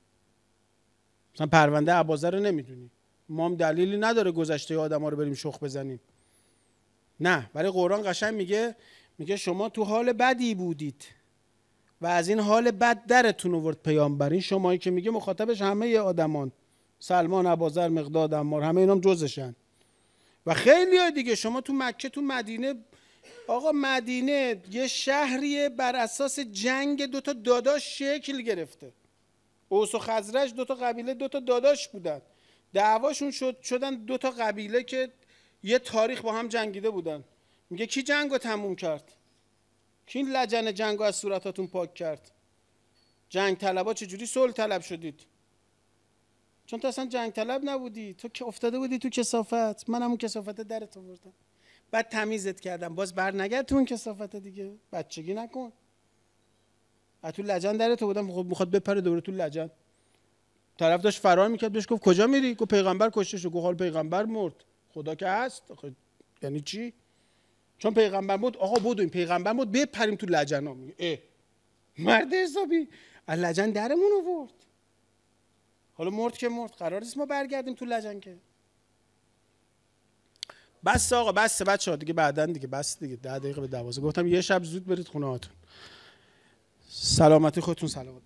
مثلا پرونده عبازه رو نمی‌دونی. ما هم دلیلی نداره گذشته آدم ها رو بریم شخ بزنیم. نه ولی قرآن قشنگ میگه میگه شما تو حال بدی بودید و از این حال بد درتون آورد پیامبر. این شمایی که میگه مخاطبش همه آدمان. سلمان ابازر مقداد امار همه اینام جزشن. و خیلی های دیگه شما تو مکه تو مدینه آقا مدینه یه شهریه بر اساس جنگ دوتا داداش شکل گرفته. اوس و خزرش دوتا قبیله دوتا داداش بودن. دعواشون شد شدن دوتا قبیله که یه تاریخ با هم جنگیده بودن. میگه کی جنگ رو تموم کرد؟ کی این لجن جنگ از صورتاتون پاک کرد؟ جنگ طلبا چجوری صلح طلب شدید؟ چون تو اصلا جنگ طلب نبودی. تو که افتاده بودی تو کسافت. من همون کسافت درت آوردم. بعد تمیزت کردم. باز بر نگرد تو اون کسافت دیگه. بچگی نکن. از تو لجن در تو بودم خب می‌خواد بپره دوره تو لجن. طرف داشت فرار می‌کرد. بهش گفت کجا میری؟ گفت پیغمبر کشته شد. گفت حال پیغمبر مرد. خدا که هست. یعنی چی؟ چون پیغمبر بود آقا بود این پیغمبر بود بپریم تو لجن ها. اه. مرد حسابی. لجن درمون آورد. حالا مرد که مرد قرار نیست ما برگردیم تو لجن که. بس آقا بس بچه ها دیگه بعدا دیگه بس دیگه ده دقیقه به دوازه گفتم یه شب زود برید خونه هاتون سلامتی خودتون سلامت